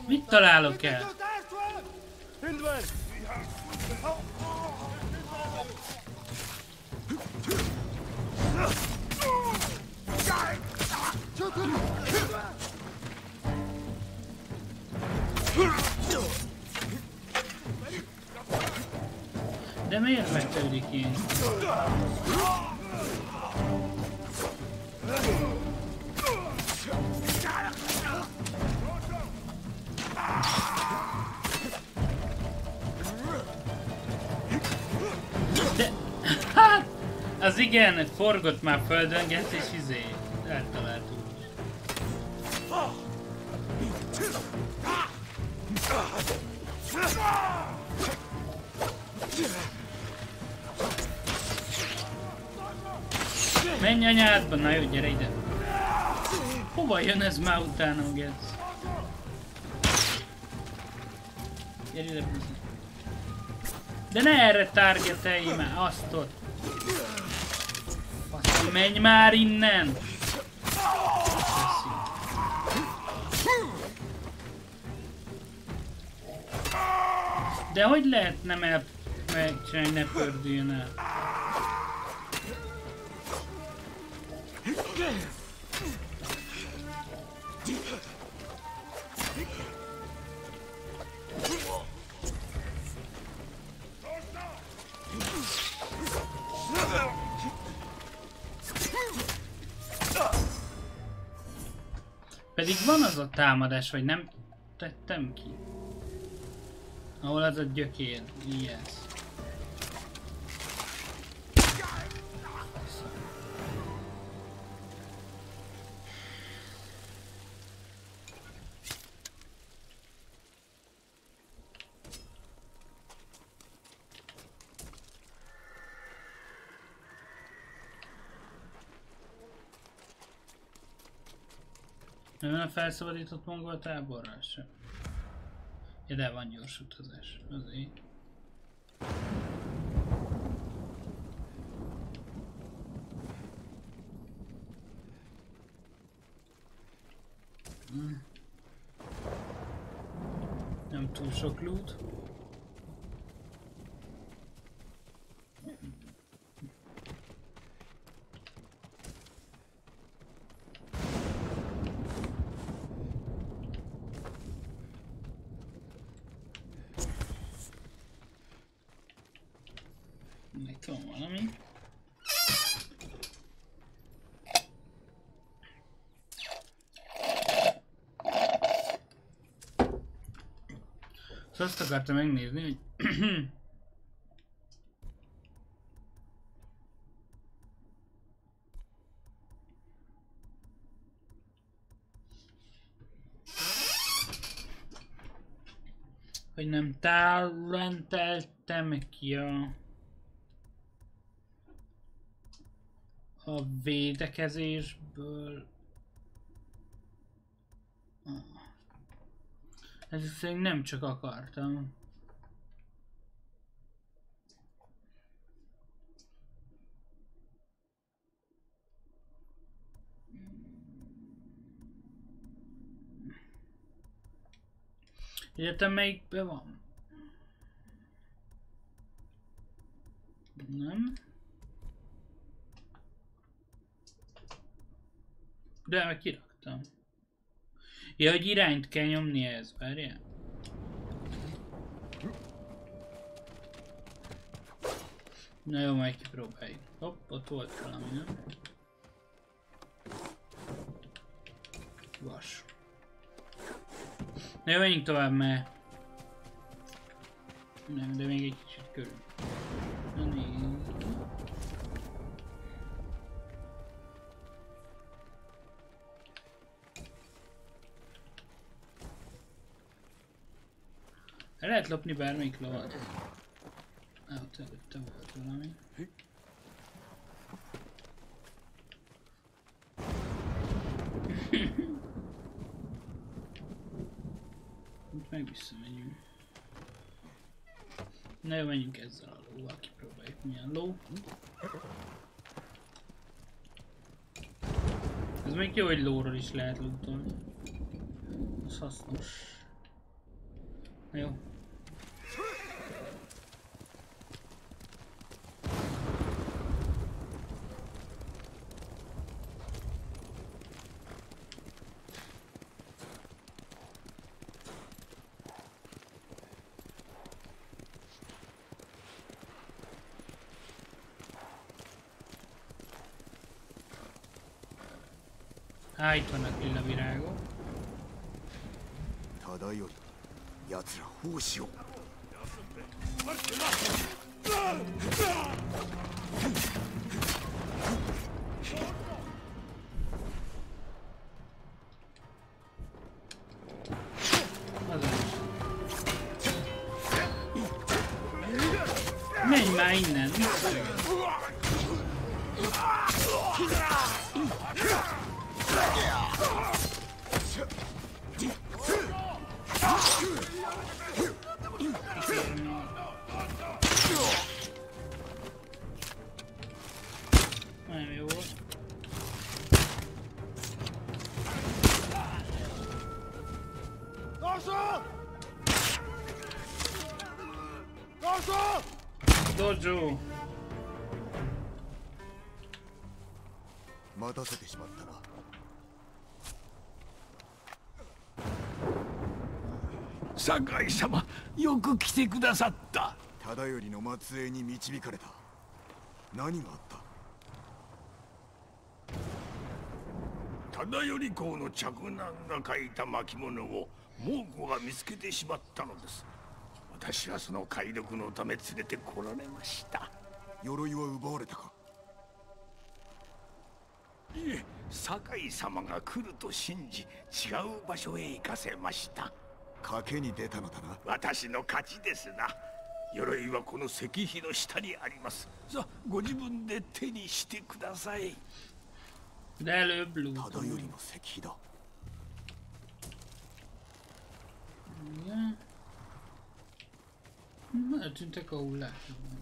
Mit találok el? Az igen, forgott már földön, gesz, és izé... Eltalált úgy. Menj anyádba, na jó, gyere ide. Hova jön ez már utána, gesz? Gyere ide. De ne erre targetelj már, azt ott. Menj már innen! De hogy lehet nem el megcsinálni, ne pördüljön el? A támadás, vagy nem tettem ki? Ahol az a gyökér, yes. Nem felszabadított mongol táborral sem. Ja, de van gyors utazás, azért. Hm. Nem túl sok loot. Itt van valami. Szóval azt akartam megnézni, hogy hogy nem talenteltem ki a a védekezésből ez szerint nem csak akartam. Egyetem melyikben van? Nem? De meg kiraktam. Ja, hogy irányt kell nyomni ez, várjál. Na jó, majd kipróbáljuk. Hopp, ott volt valami, nem? Vas. Na jó, menjünk tovább, mert... Nem, de még egy kicsit körül. Na nézd. El lehet lopni bármelyik lovat. Á, ott előtte volt valami. Itt meg visszamegyünk. Na jó, menjünk ezzel a lóval, kipróbáljuk milyen ló. Ez még jó, hogy lóról is lehet lootolni. Ez hasznos. Na jó. 奴酒井様よく来てくださった。忠頼の末裔に導かれた。何があった？忠頼公の嫡男が書いた巻物を猛虎が見つけてしまったのです。私はその解読のため連れてこられました。鎧は奪われたか？いえ酒井様が来ると信じ違う場所へ行かせました賭けに出たのだな私の勝ちですな鎧はこの石碑の下にありますさあご自分で手にしてください忠.頼の石碑だ Igen. Hm, Eltűntek a hullások. mindegy. 忠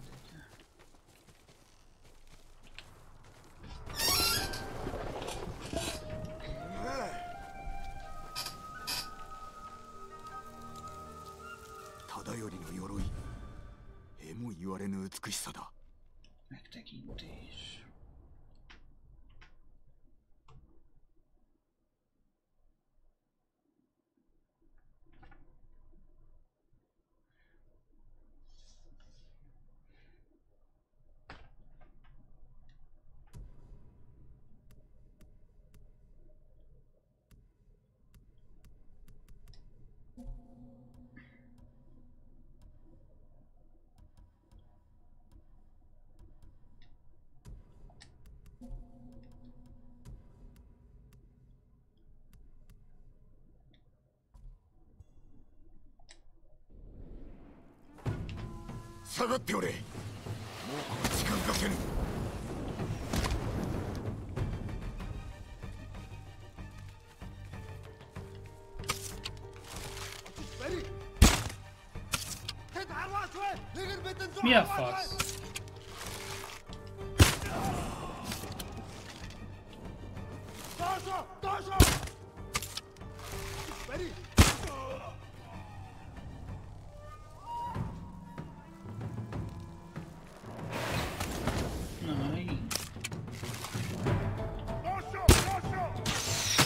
言われぬ美しさだ「っておれ。猛虎は近づかせぬ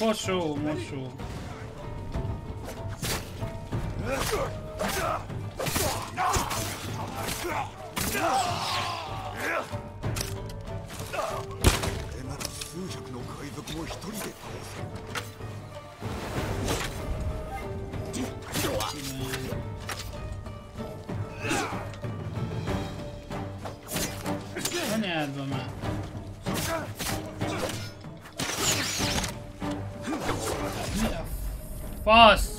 Mushu, Mushu. なら数百の海賊を一人で倒せ。Fasz?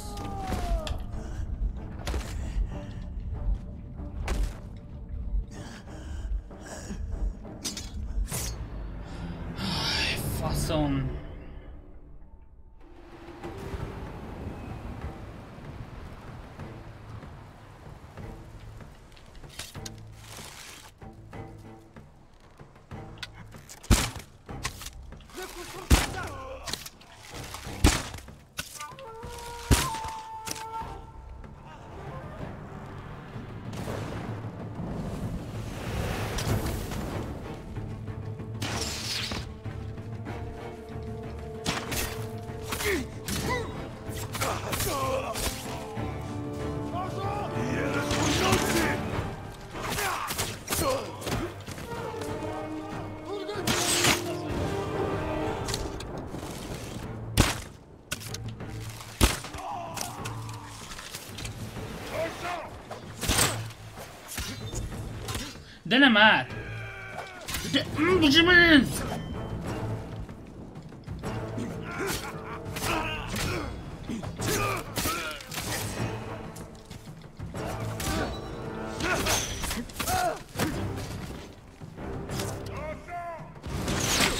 De nem már! De... Mm, Bocsánat!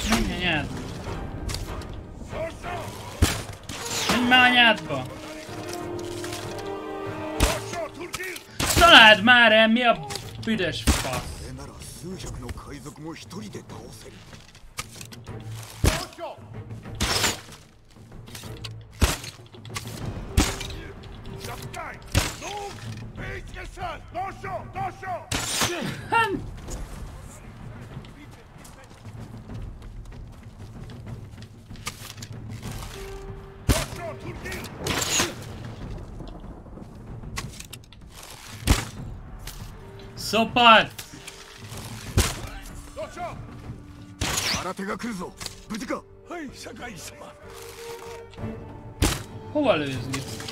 Menj anyád! Menj már anyádba! Találd már el, mi a büdös の海賊も一人で倒せる Zapkaj! Nóg! 手が来るぞ。無事か？はい社会様。ほぼあれですね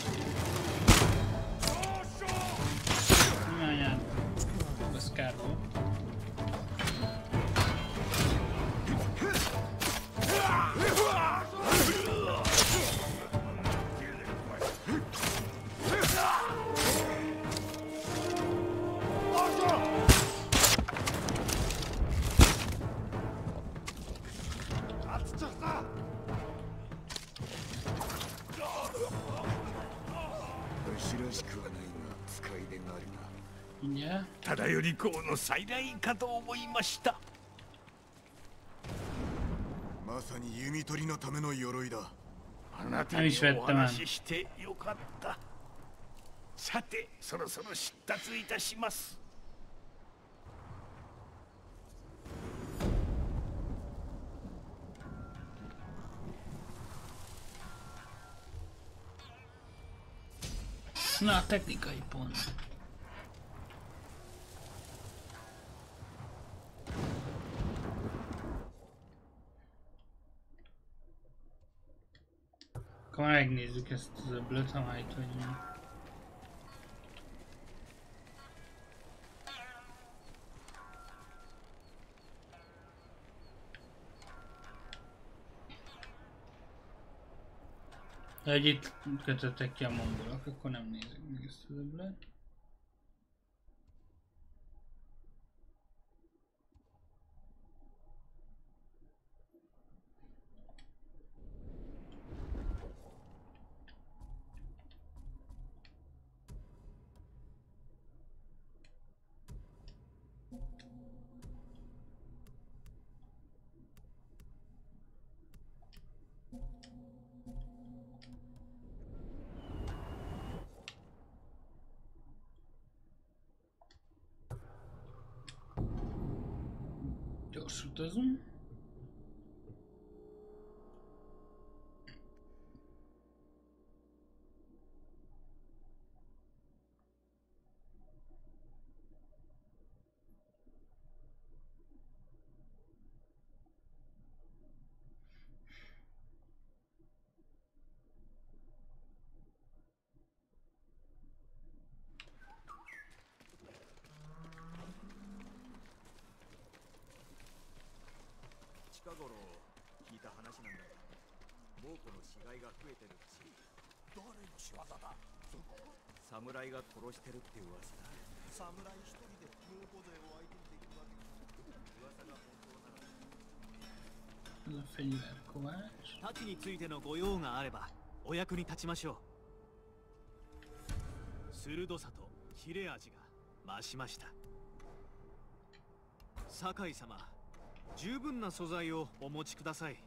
の再来かと思いました。まさに弓取りのための鎧だ。あなたにお話ししてよかった。さてそろそろ出立いたします「Na, technikai pont. Akkor megnézzük ezt az öblöt, ha már itt vagyunk. De hogy itt kötöttek ki a mongolok, akkor nem nézzük meg ezt az öblöt. przydadzą. 侍が殺してるって噂だ。侍一人で猛虎勢を相手にできるわけ噂が本当なら.太刀についてのご用があればお役に立ちましょう。鋭さと切れ味が増しました。酒井様十分な素材をお持ちください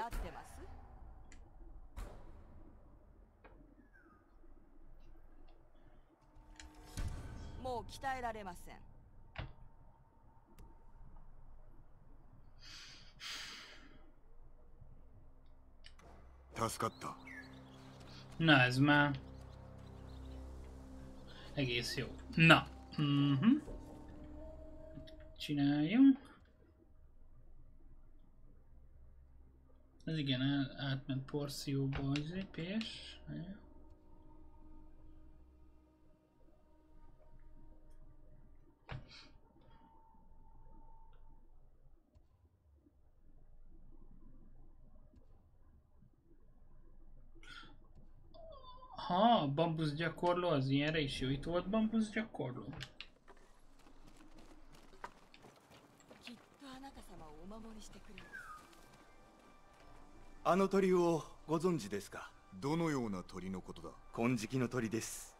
なってます？もう鍛えられませんなあ、すまん。あげせよ。な。うん。ちなよ。Ez igen, el, átment porcióba, az PS. Ha bambusz gyakorló, az ilyenre is jó. Itt volt bambusz gyakorló. Kitto anata あの鳥をご存知ですか？どのような鳥のことだ？金色の鳥です。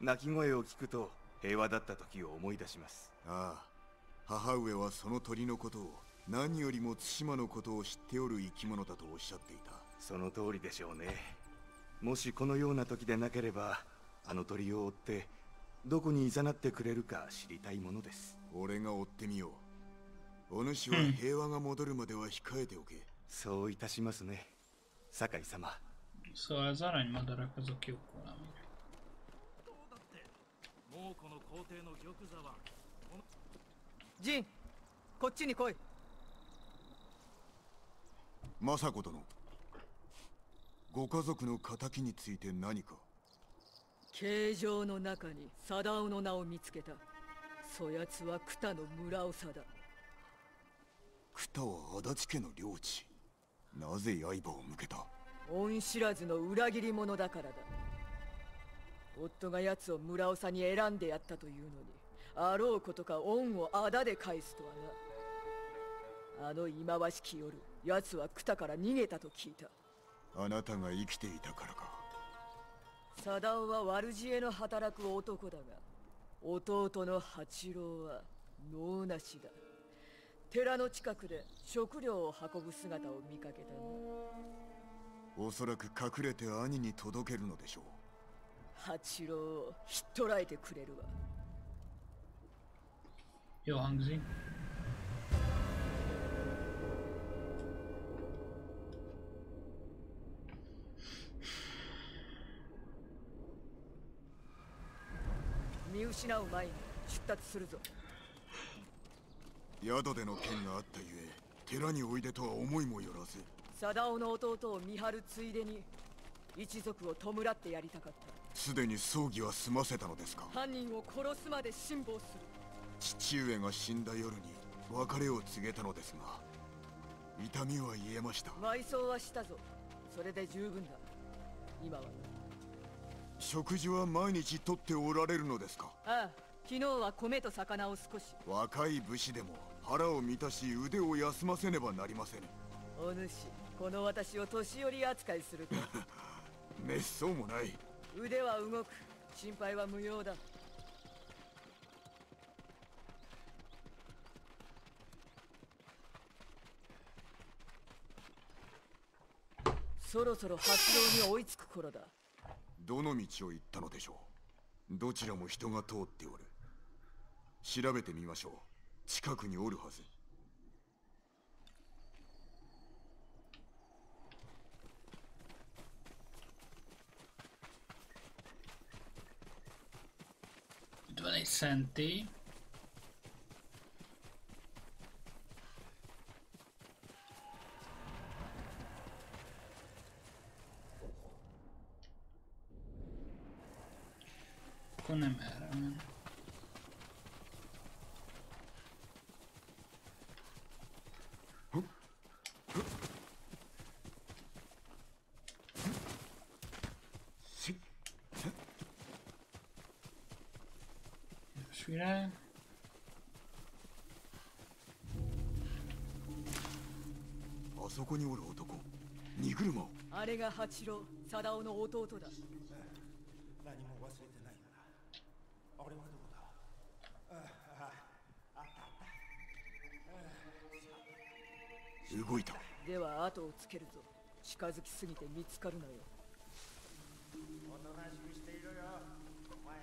鳴き声を聞くと平和だった時を思い出します。ああ母上はその鳥のことを何よりも対馬のことを知っておる生き物だとおっしゃっていた。その通りでしょうね。もしこのような時でなければあの鳥を追ってどこに誘ってくれるか知りたいものです。俺が追ってみよう。お主は平和が戻るまでは控えておけそういたしますね。酒井様。Szóval az aranymadarak azok jók volna még. どうだって猛虎の皇帝の玉座はこのジンこっちに来い。政子殿。ご家族の仇について何か。形状の中に貞夫の名を見つけた。そやつは草の村長だ。草は足立家の領地なぜ刃を向けた？恩知らずの裏切り者だからだ。夫が奴を村長に選んでやったというのにあろうことか恩をあだで返すとはな。あの忌まわしき夜奴は草から逃げたと聞いた。あなたが生きていたからか。貞夫は悪知恵の働く男だが弟の八郎は能なしだ寺の近くで食料を運ぶ姿を見かけたなおそらく隠れて兄に届けるのでしょう。八郎をひっ捕らえてくれるわ。Jó hangzik.「見失う前に出立するぞ宿での件があったゆえ寺においでとは思いもよらず。貞夫の弟を見張るついでに一族を弔ってやりたかった。すでに葬儀は済ませたのですか？犯人を殺すまで辛抱する。父上が死んだ夜に別れを告げたのですが痛みは癒えました。埋葬はしたぞ。それで十分だ。今は。食事は毎日とっておられるのですか？ああ昨日は米と魚を少し。若い武士でも腹を満たし腕を休ませねばなりませぬ。お主この私を年寄り扱いすると。めっそうもない。腕は動く心配は無用だ。そろそろ八郎に追いつく頃だ。どの道を行ったのでしょう。どちらも人が通っておる。調べてみましょう近くにおるはずどう egy szentély. Akkor nem erre ment. Most virág. あそこにおる男荷車をあれが八郎貞夫の弟だ。何も忘れてないな。俺はどこだ？あああった動いたでは後をつけるぞ近づきすぎて見つかるなよおとなしくしていろよお前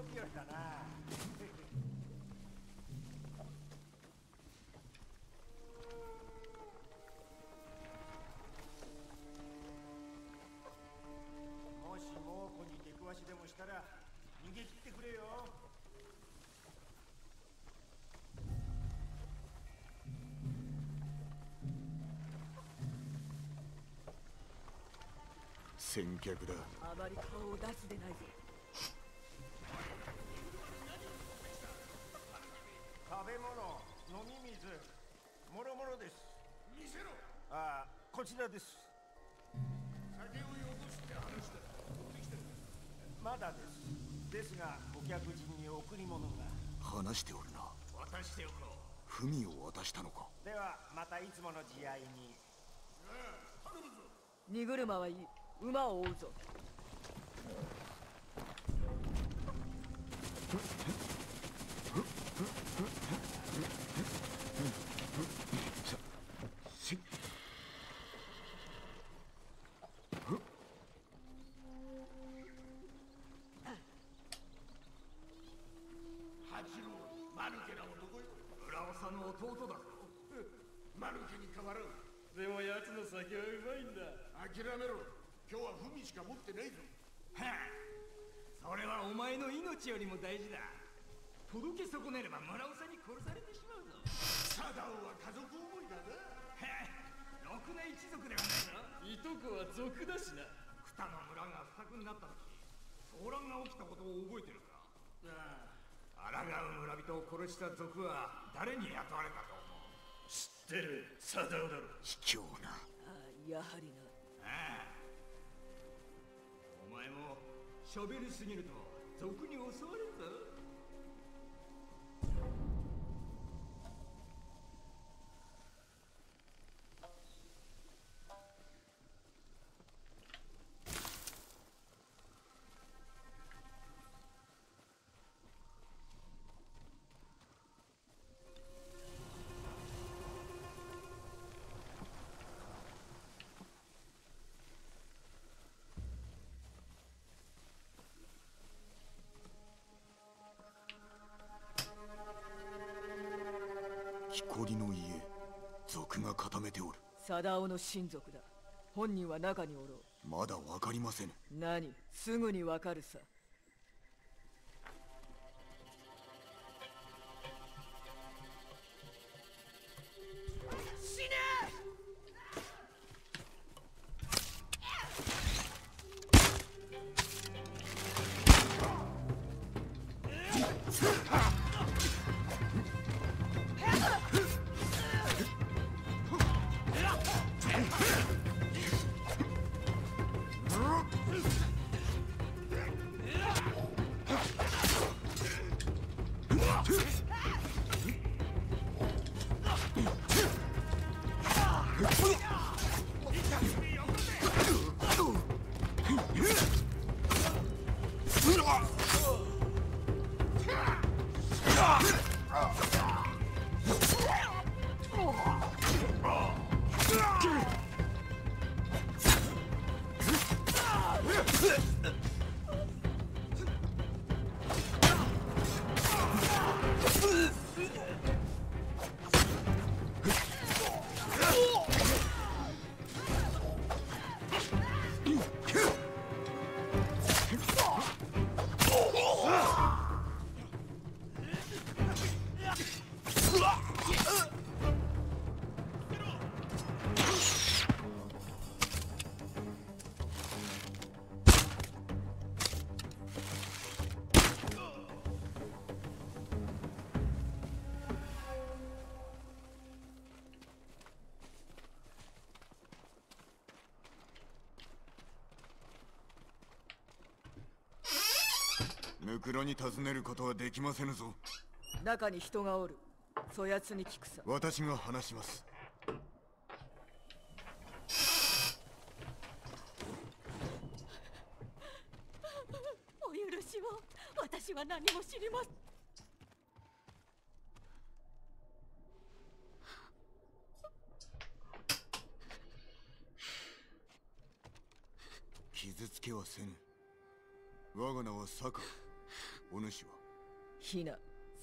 は散歩日和だなもし猛虎に出くわしでもしたら逃げ切ってくれよ。先客だ。あまり顔を出すでないぞべ物飲み水もろもろです。見せろ。ああこちらです。酒をよこして話だまだです。ですがお客人に贈り物が。話しておるな。渡しておこ文を渡したのか。うではまたいつもの慈愛に。荷車はいい。馬を追うぞ諦めろ。今日は文しか持ってないぞ。はあ。それはお前の命よりも大事だ。届け損ねれば村尾さんに殺されてしまうぞ。サダオは家族思いだな。へえろくな一族ではないぞ。いとこは族だしな。二の村が不作になった時騒乱が起きたことを覚えてるか。ああ。抗う村人を殺した族は誰に雇われたと思う？知ってるサダオだろ卑怯な。ああやはりなああお前もしゃべりすぎると賊に襲われるぞ。木こりの家族が固めておる。貞夫の親族だ。本人は中におろまだわかりませぬ。う何？すぐにわかるさヌクロに尋ねることはできませぬぞ。中に人がおる。そやつに聞くさ。私が話します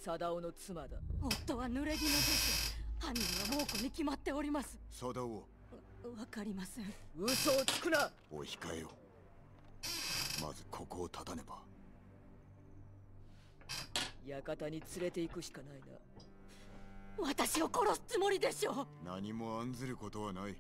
貞夫の妻だ。夫は濡れ衣です。犯人は猛虎に決まっております。貞夫は？わかりません。嘘をつくな！お控えよまずここを立たねば。館に連れて行くしかないな。私を殺すつもりでしょう。何も案ずることはない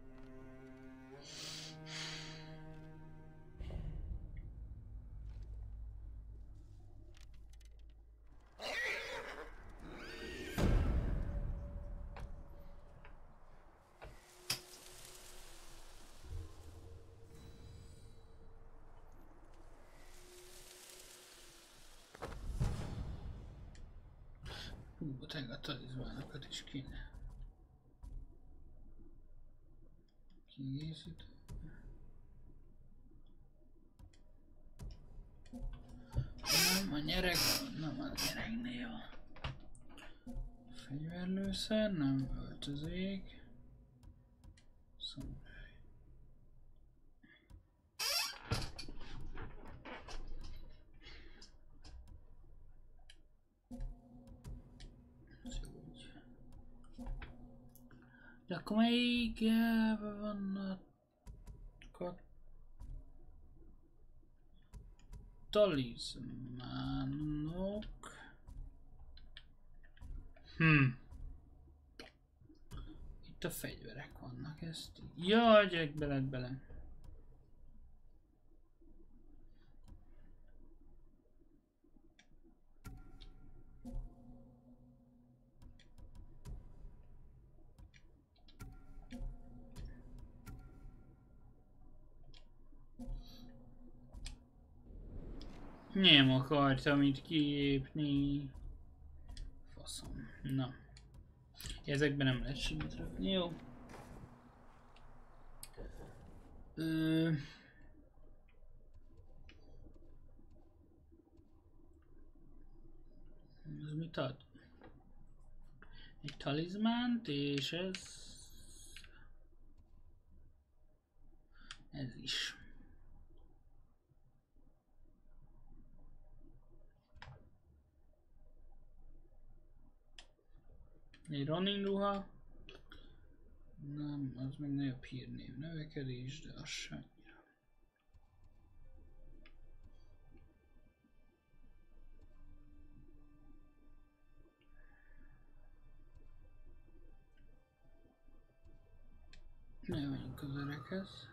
Hú, tényleg a talizmánokat is kéne. Kiegészítő. Nem, a nyereg, nem a nyeregnél van. Fegyverlőszer, nem öltözék. Szóval. De akkor melyik vannak a talizmánok? Hm. Itt a fegyverek vannak, ezt. Jaj, gyerek bele, bele. Nem akartam itt kiépni. Faszom. Na. Ezekben nem lehet semmit rakni, jó? Ö... Ez mit ad? Egy talizmánt, és ez... Ez is. Egy running ruha. Nem, az meg nagyobb hírnév. Növekedés, de az sem. Ne menjünk az öreghez.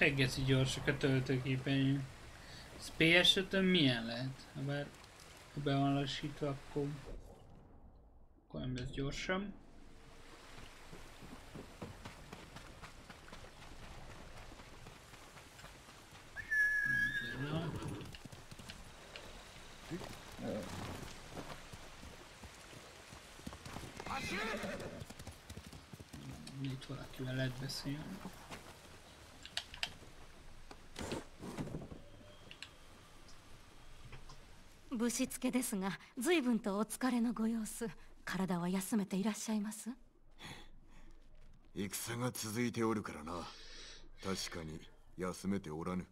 Teggeszi gyorsak a töltőképernyő. Ez PS5-ön milyen lehet? Ha bár ha be van lassítva, akkor, akkor nem lesz gyorsan. Itt valakivel lehet beszélni. しつけですが随分とお疲れのご様子。体は休めていらっしゃいます？戦が続いておるからな。確かに休めておらぬ。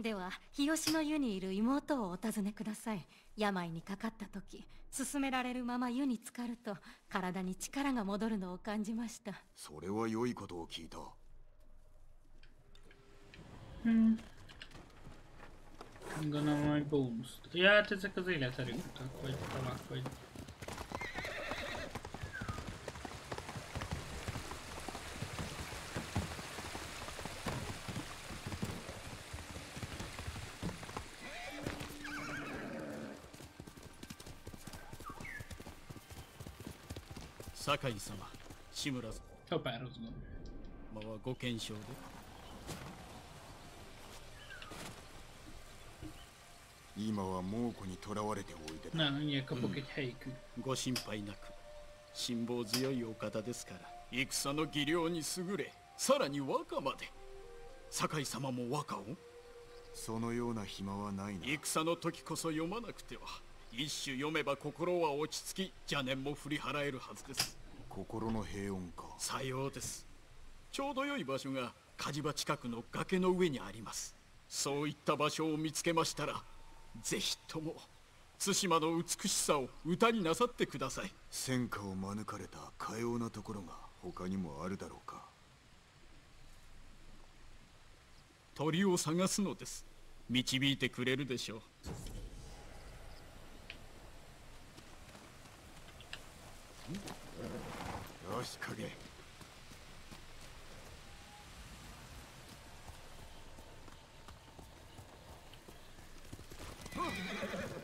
では日吉の湯にいる妹をお尋ねください。病にかかった時進められるまま湯に浸かると体に力が戻るのを感じました。それは良いことを聞いた。Hmm. Gondolom majd bónuszt. Ja, ezek az életerő utak, vagy tavak, vagy... 酒井様志村様 Csapározgom. はご検証で今は猛虎に囚われておいでだ。Na, mindjárt kapok egy helykü. ご心配なく。辛抱強いお方ですから。戦の技量に優れさらに和歌まで。酒井様も和歌を？そのような暇はないな。戦の時こそ読まなくては。一首読めば心は落ち着き邪念も振り払えるはずです。心の平穏か。さようです。ちょうど良い場所が火事場近くの崖の上にあります。そういった場所を見つけましたらぜひとも対馬の美しさを歌になさってください。戦火を免れたかようなところが他にもあるだろうか。鳥を探すのです。導いてくれるでしょう。よし影 Huh?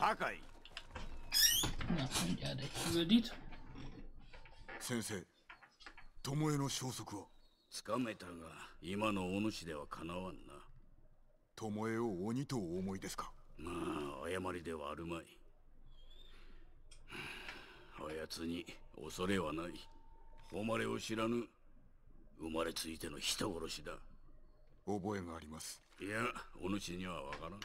酒井。mindjárt egy küldit. 先生巴の消息は？つかめたが今のお主ではかなわんな。巴を鬼とお思いですか？まあ誤りではあるまい。あやつに恐れはない。誉れを知らぬ生まれついての人殺しだ。覚えがあります。いやお主にはわからん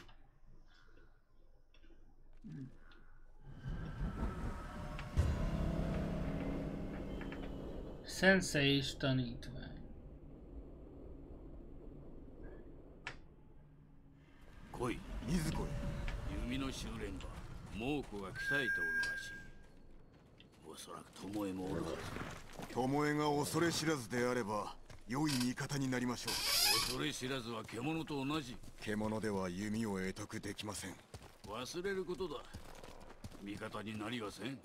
センセイ és tanítvány. 来いいずこ弓の修練場猛虎が鍛えておるらしいおそらく巴もおるはず巴が恐れ知らずであれば良い味方になりましょう恐れ知らずは獣と同じ獣では弓を得得できません忘れることだ。味方になりはせん。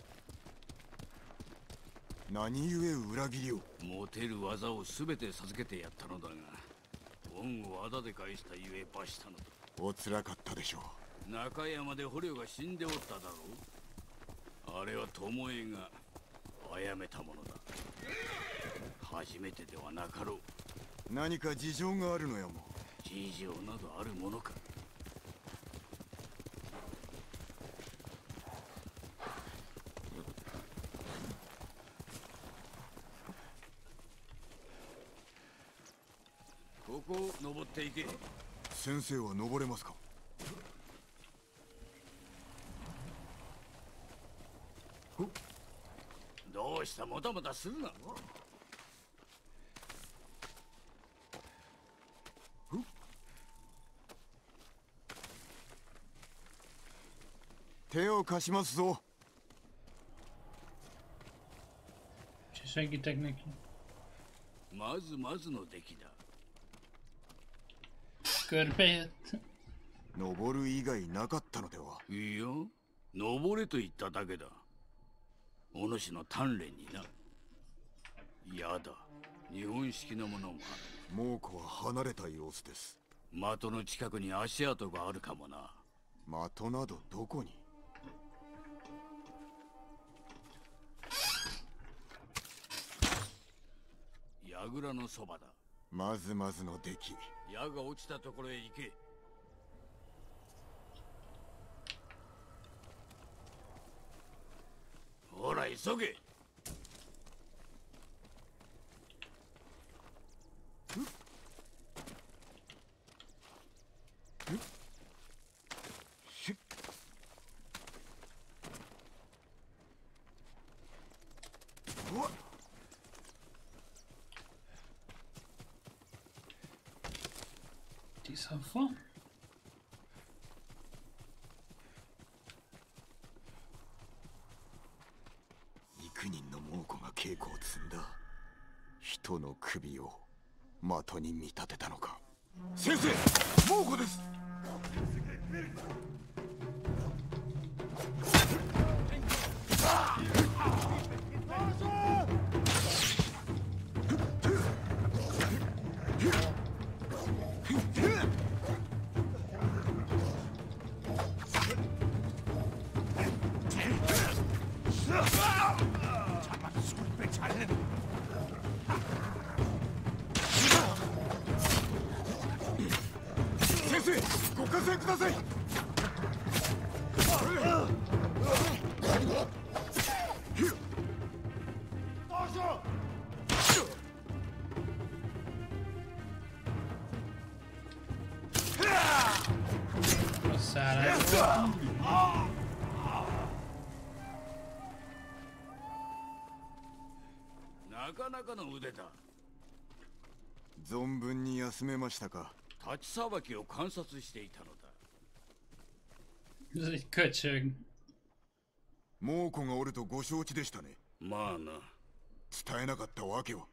何故裏切りを？持てる技を全て授けてやったのだが恩を仇で返したゆえ罰したのだ。おつらかったでしょ中山で捕虜が死んでおっただろう。あれは巴が殺めたものだ。初めてではなかろう。何か事情があるのやも。事情などあるものかここを登っていけ。先生は登れますか？どうしたもたもたするな。手を貸しますぞ.まずまずの出来だ Körbejött. 登る以外なかったのでは。いいや登れと言っただけだ。お主の鍛錬にな。やだ。日本式のものもあ猛虎は離れた様子です。る的の近くに足跡があるかもな。的などどこに？櫓のそばだ。まずまずの出来矢が落ちたところへ行け。ほら急げ。Va 幾人の猛虎が稽古を積んだ。人の首を的に見立かの腕だ。存分に休めましたか？立ちさばきを観察していたのだ.猛虎がおるとご承知でしたね。まあな。伝えなかったわけは。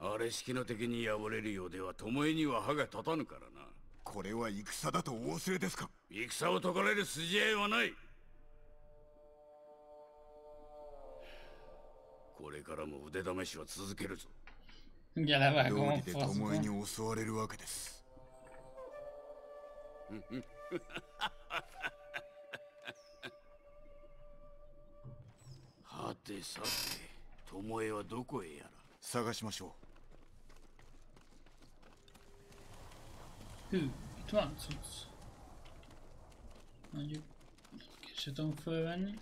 あれ式の敵に敗れるようでは巴には歯が立たぬからな。これは戦だとお忘れですか？戦を解かれる筋合いはないこれからも腕試しは続けるぞ。Ya la va 道 como 理で fos, 巴 ¿no? に襲われるわけです。はてさて巴はどこへやら探しましょ Hur? Tvansons. Mondjuk kicsit tudom fölvenni.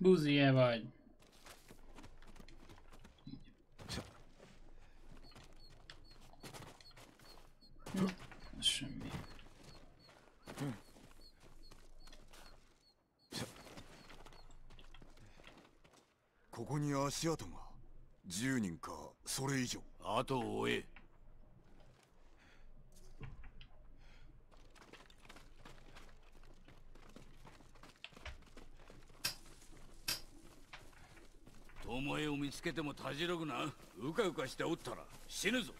Búzi -e vagy. ここに足跡が。10人かそれ以上。後を追え。つけてもたじろぐな。うかうかしておったら死ぬぞ。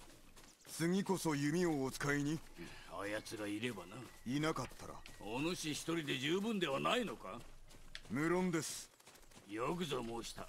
次こそ弓をお使いに。あやつがいればな。いなかったら。お主一人で十分ではないのか。無論です。よくぞ申した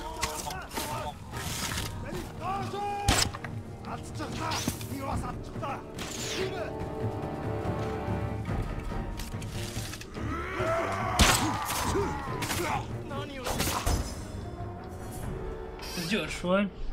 volt. Anyádat!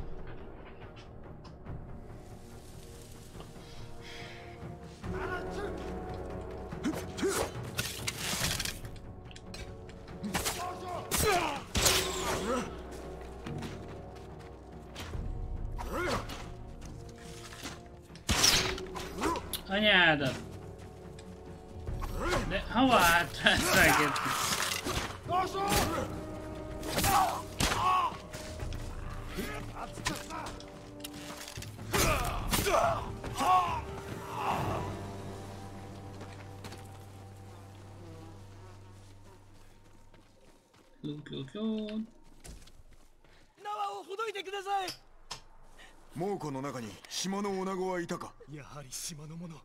はり島の者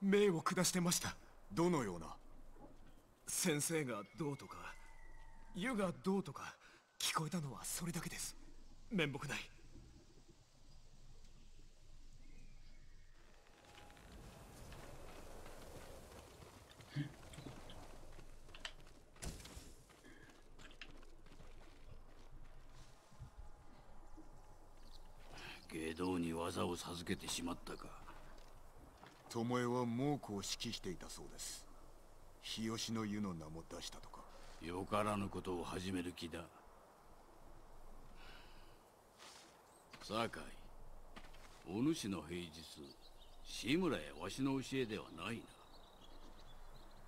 命を下してました。どのような？先生がどうとか湯がどうとか聞こえたのはそれだけです。面目ない。下道に技を授けてしまったか巴は猛虎を指揮していたそうです。日吉の湯の名も出したとか。よからぬことを始める気だ。酒井お主の平日志村やわしの教えではないな。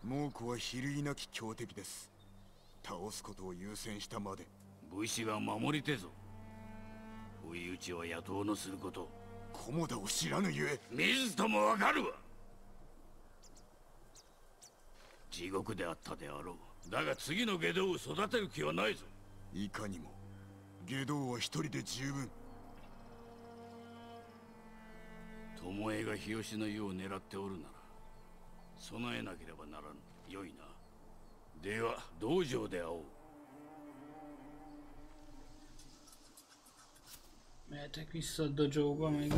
猛虎は比類なき強敵です。倒すことを優先したまで。武士が守りてぞ。不意打ちは野党のすること菰田を知らぬゆえ。水ともわかるわ。地獄であったであろう。だが次の下道を育てる気はないぞ。いかにも下道は一人で十分。巴が日吉の湯を狙っておるなら備えなければならぬよいな。では道場で会おう Mehetek vissza a dojo-ba meg.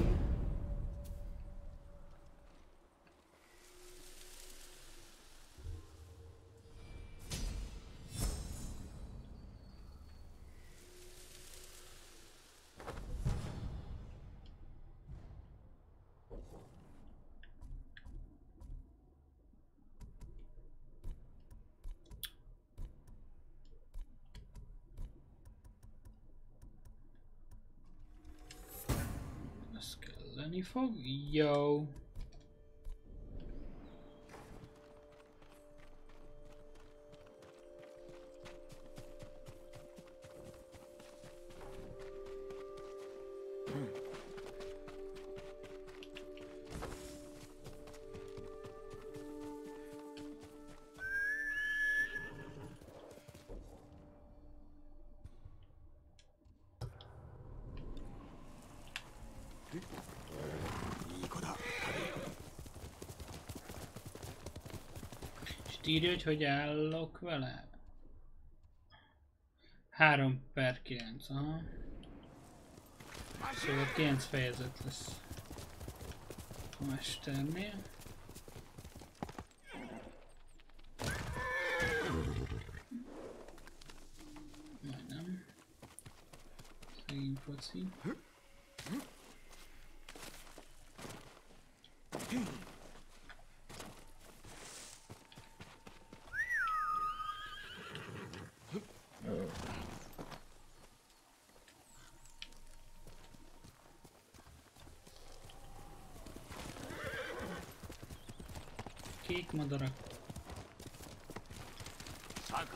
Kelleni fog. Írja, hogy hogy állok vele. 3 per 9, aha. Szóval 9 fejezet lesz a mesternél. Majdnem. Szegény foci. Kék madarak. 酒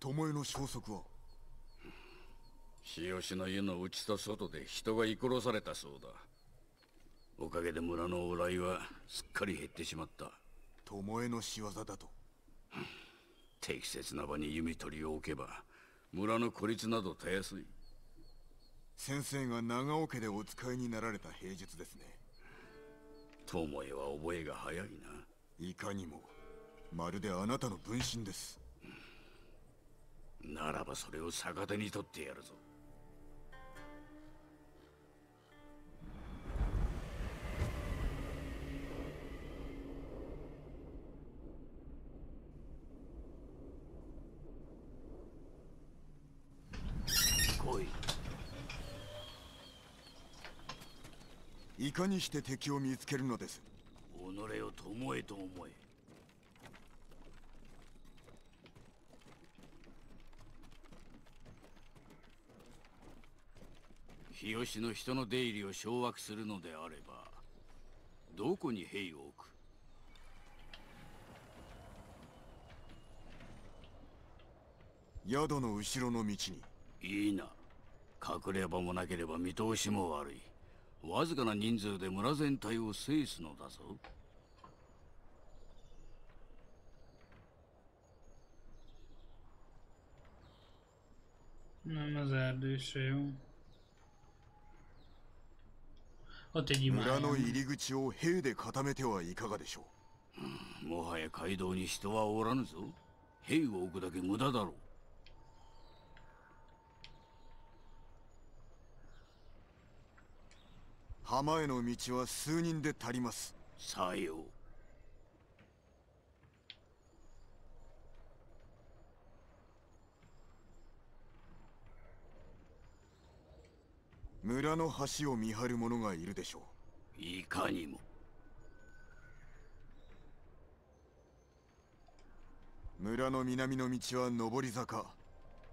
井巴の消息は日吉の湯の内と外で人が居殺されたそうだおかげで村の往来はすっかり減ってしまった巴の仕業だと適切な場に弓取りを置けば村の孤立などたやすい先生が長尾家でお使いになられた平術ですね。友恵は覚えが早いな。いかにもまるであなたの分身です。ならばそれを逆手に取ってやるぞいいかにして敵を見つけるのです。己を友恵と思え。日吉の人の出入りを掌握するのであればどこに兵を置く？宿の後ろの道に。いいな。隠れ場もなければ見通しも悪いわずかな人数で村全体を制すのだぞ Nem az erdő se jó. Ott egy 村の imány. 入り口を兵で固めてはいかがでしょもはや街道に人はおらぬぞ兵を置くだけ無駄だろう浜への道は数人で足ります。さよう。村の橋を見張る者がいるでしょいかにも。う村の南の道は上り坂。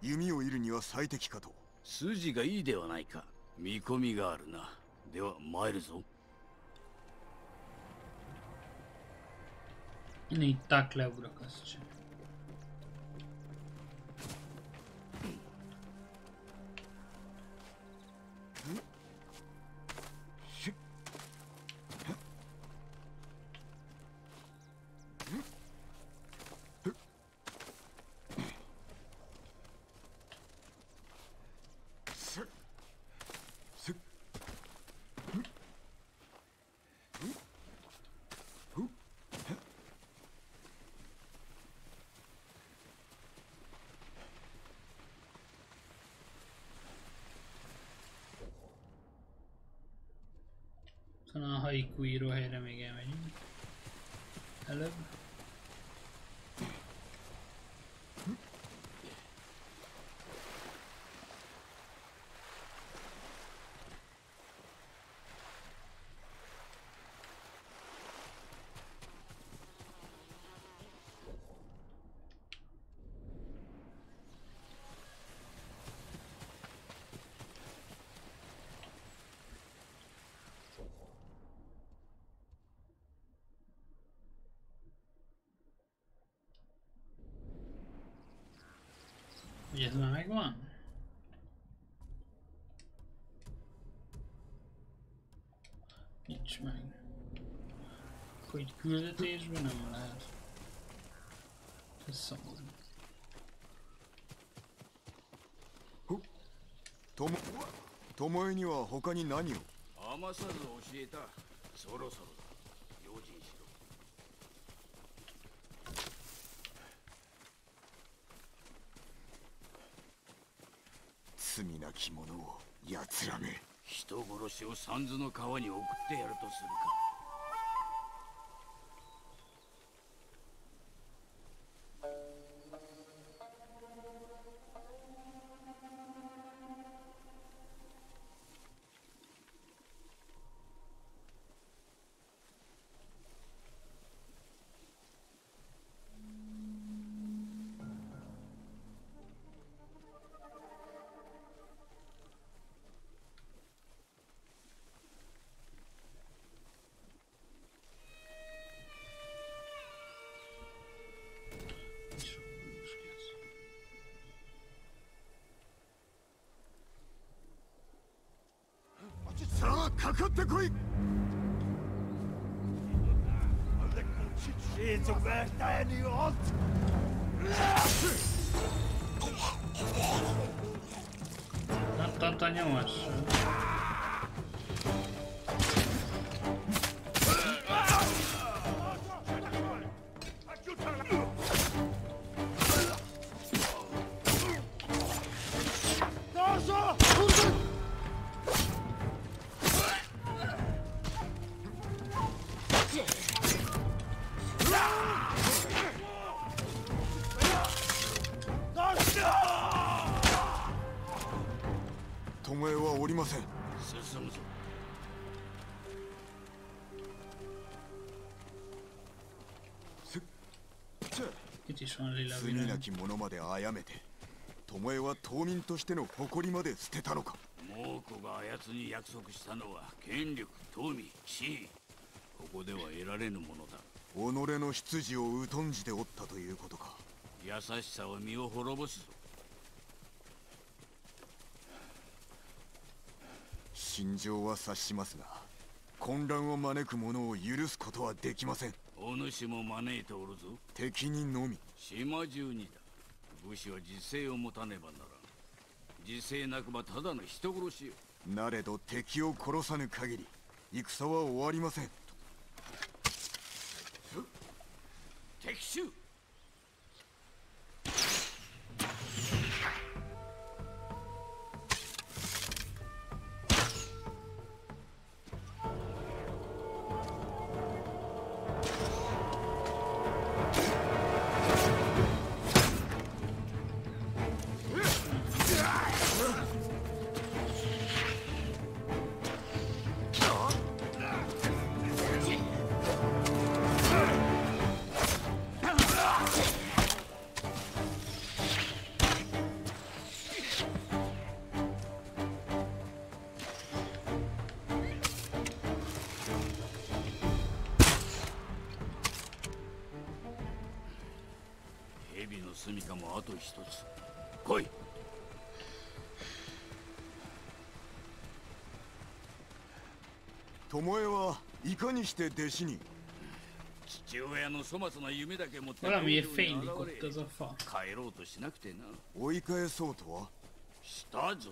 弓を射るには最適かと。筋がいいではないか。見込みがあるなでは参るぞ Én így tak ha IQ író helyre még elmegyünk. Előbb. Ugye ez már megvan? Nincs meg. Akkor így küldetésben nem lehet. Ez. とも巴には他に何を余さず教えたそろそろだ用心しろ罪なき者を奴らめ。人殺しを三途の川に送ってやるとするか。罪な.き者まで殺めて巴は島民としての誇りまで捨てたのか。猛虎が操奴に約束したのは権力富地位。ここでは得られぬものだ。己の出自を疎んじておったということか。優しさは身を滅ぼすぞ。心情は察しますが混乱を招く者を許すことはできませんお主も招いておるぞ。敵にのみ。島中にだ。武士は自制を持たねばならん。自制なくばただの人殺しよ。なれど敵を殺さぬ限り戦は終わりません。敵襲巴はいかにして弟子に？父親の粗末な夢だけ持って?帰ろうとしなくてな。追い返そうとは？したぞ。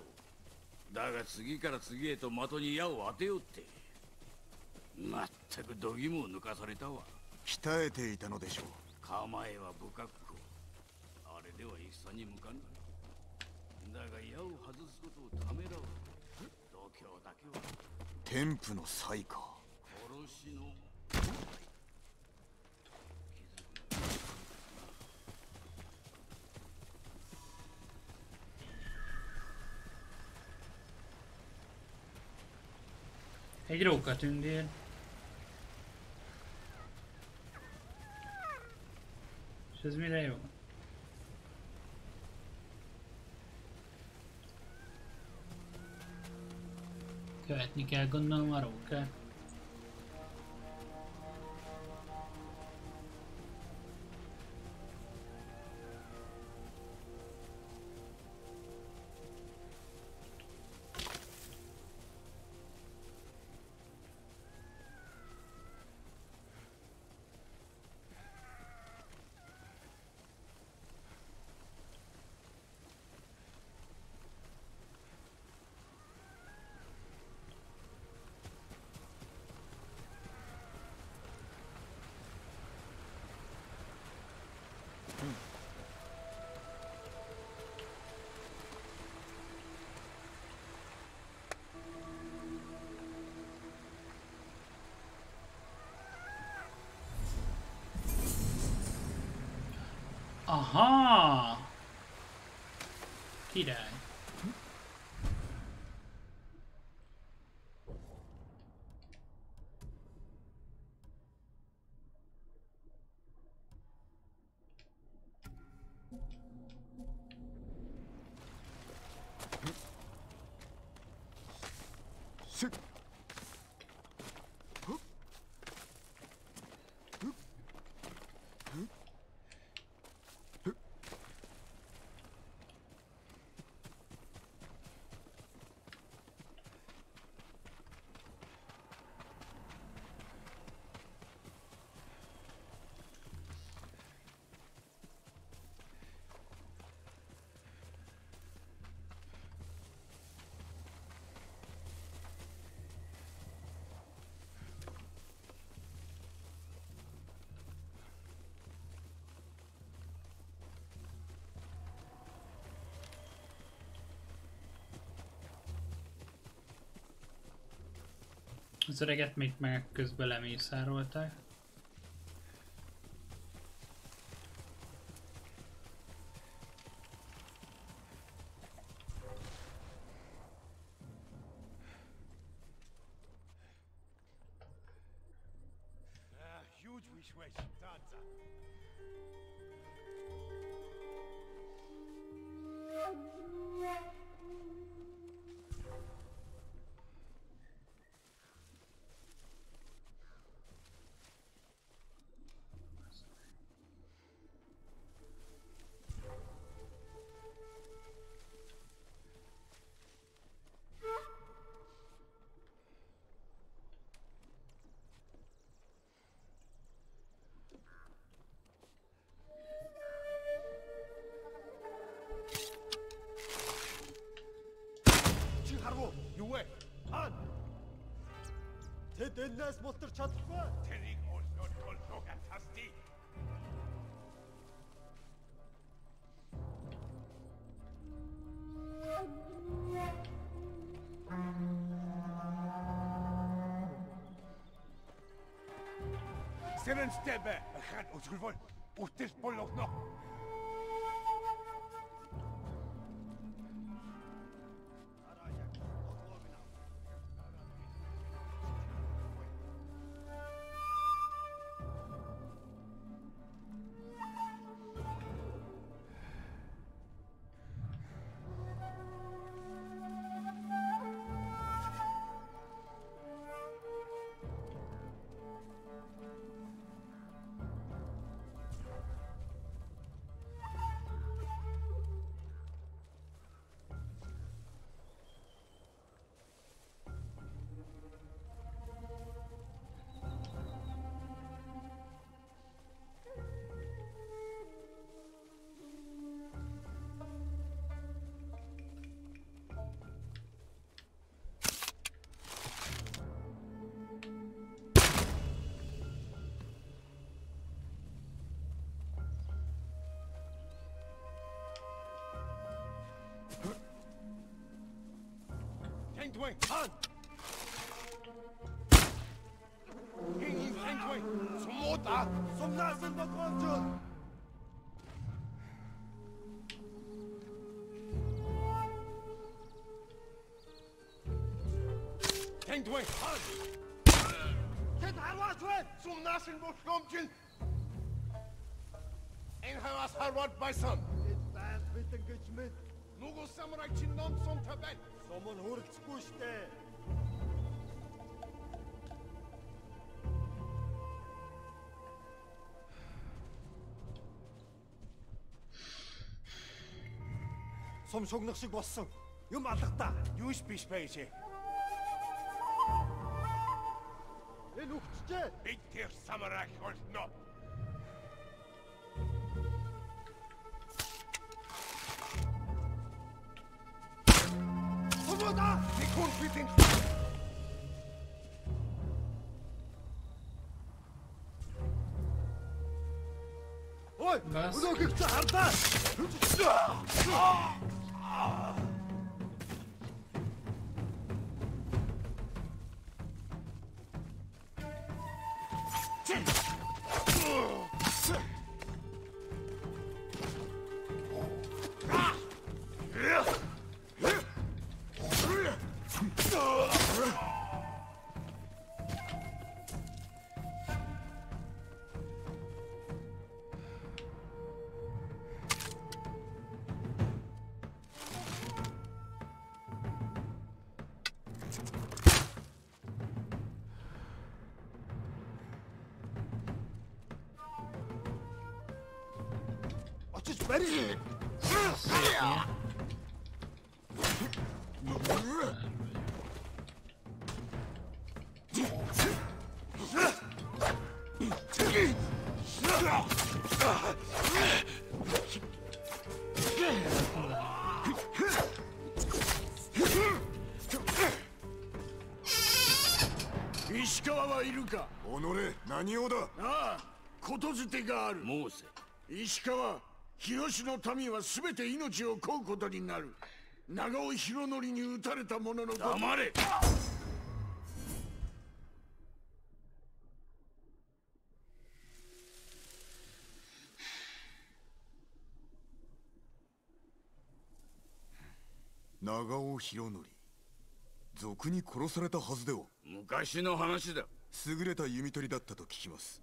だが次から次へと的に矢を当てようって。まったく度肝を抜かされたわ。鍛えていたのでしょう。構えは不格好。あれでは戦に向かんだだが矢を外すことをためらう。度胸だけは天賦の才か殺しの Egy rókatündér. És ez mire jó? Követni kell gondolom a rókát. Aha! Király. Az öreget még meg közben lemészárolták. Excellenz Tebe! Rad, unsruvol! Ustes polov noch! wing, on! Gegen ihn Feindwing! Zum Motor! Zum Nasen der Grundschuld! Feindwing, on! تتحرشون! Zum Nasen der Grundschuld! Ein Hamas Harvard Bison! Нүгөө самурай чин ном сум табан. Сумын хөрөлцөхгүй штэ. Сум шугнах шиг болсон. Юм алгата. Юуш биш байж. Энэ үхчихээ. Бид тэр самурай холно. Harta! いるか。己何用だ？ああことづてがある。申せ石川日吉の民は全て命を乞うことになる。長尾博則に撃たれた者の黙れ。長尾博則賊に殺されたはずでは。昔の話だ優れた弓取りだったと聞きます。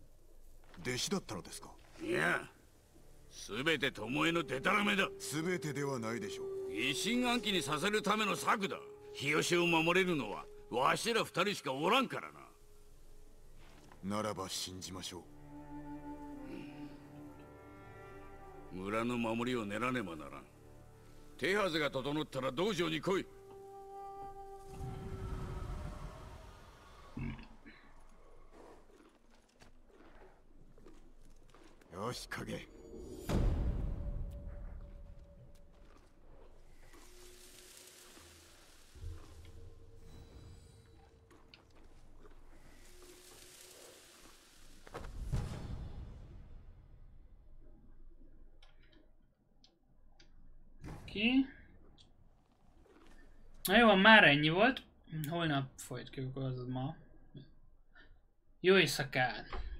弟子だったのですか？いや全て巴のデタラメだ。全てではないでしょう。疑心暗鬼にさせるための策だ。日吉を守れるのはわしら二人しかおらんからな。ならば信じましょう。村の守りを練らねばならん。手はずが整ったら道場に来いよし影 ki. Na jó, már ennyi volt. Holnap folytatjuk, az ma. Jó éjszakát!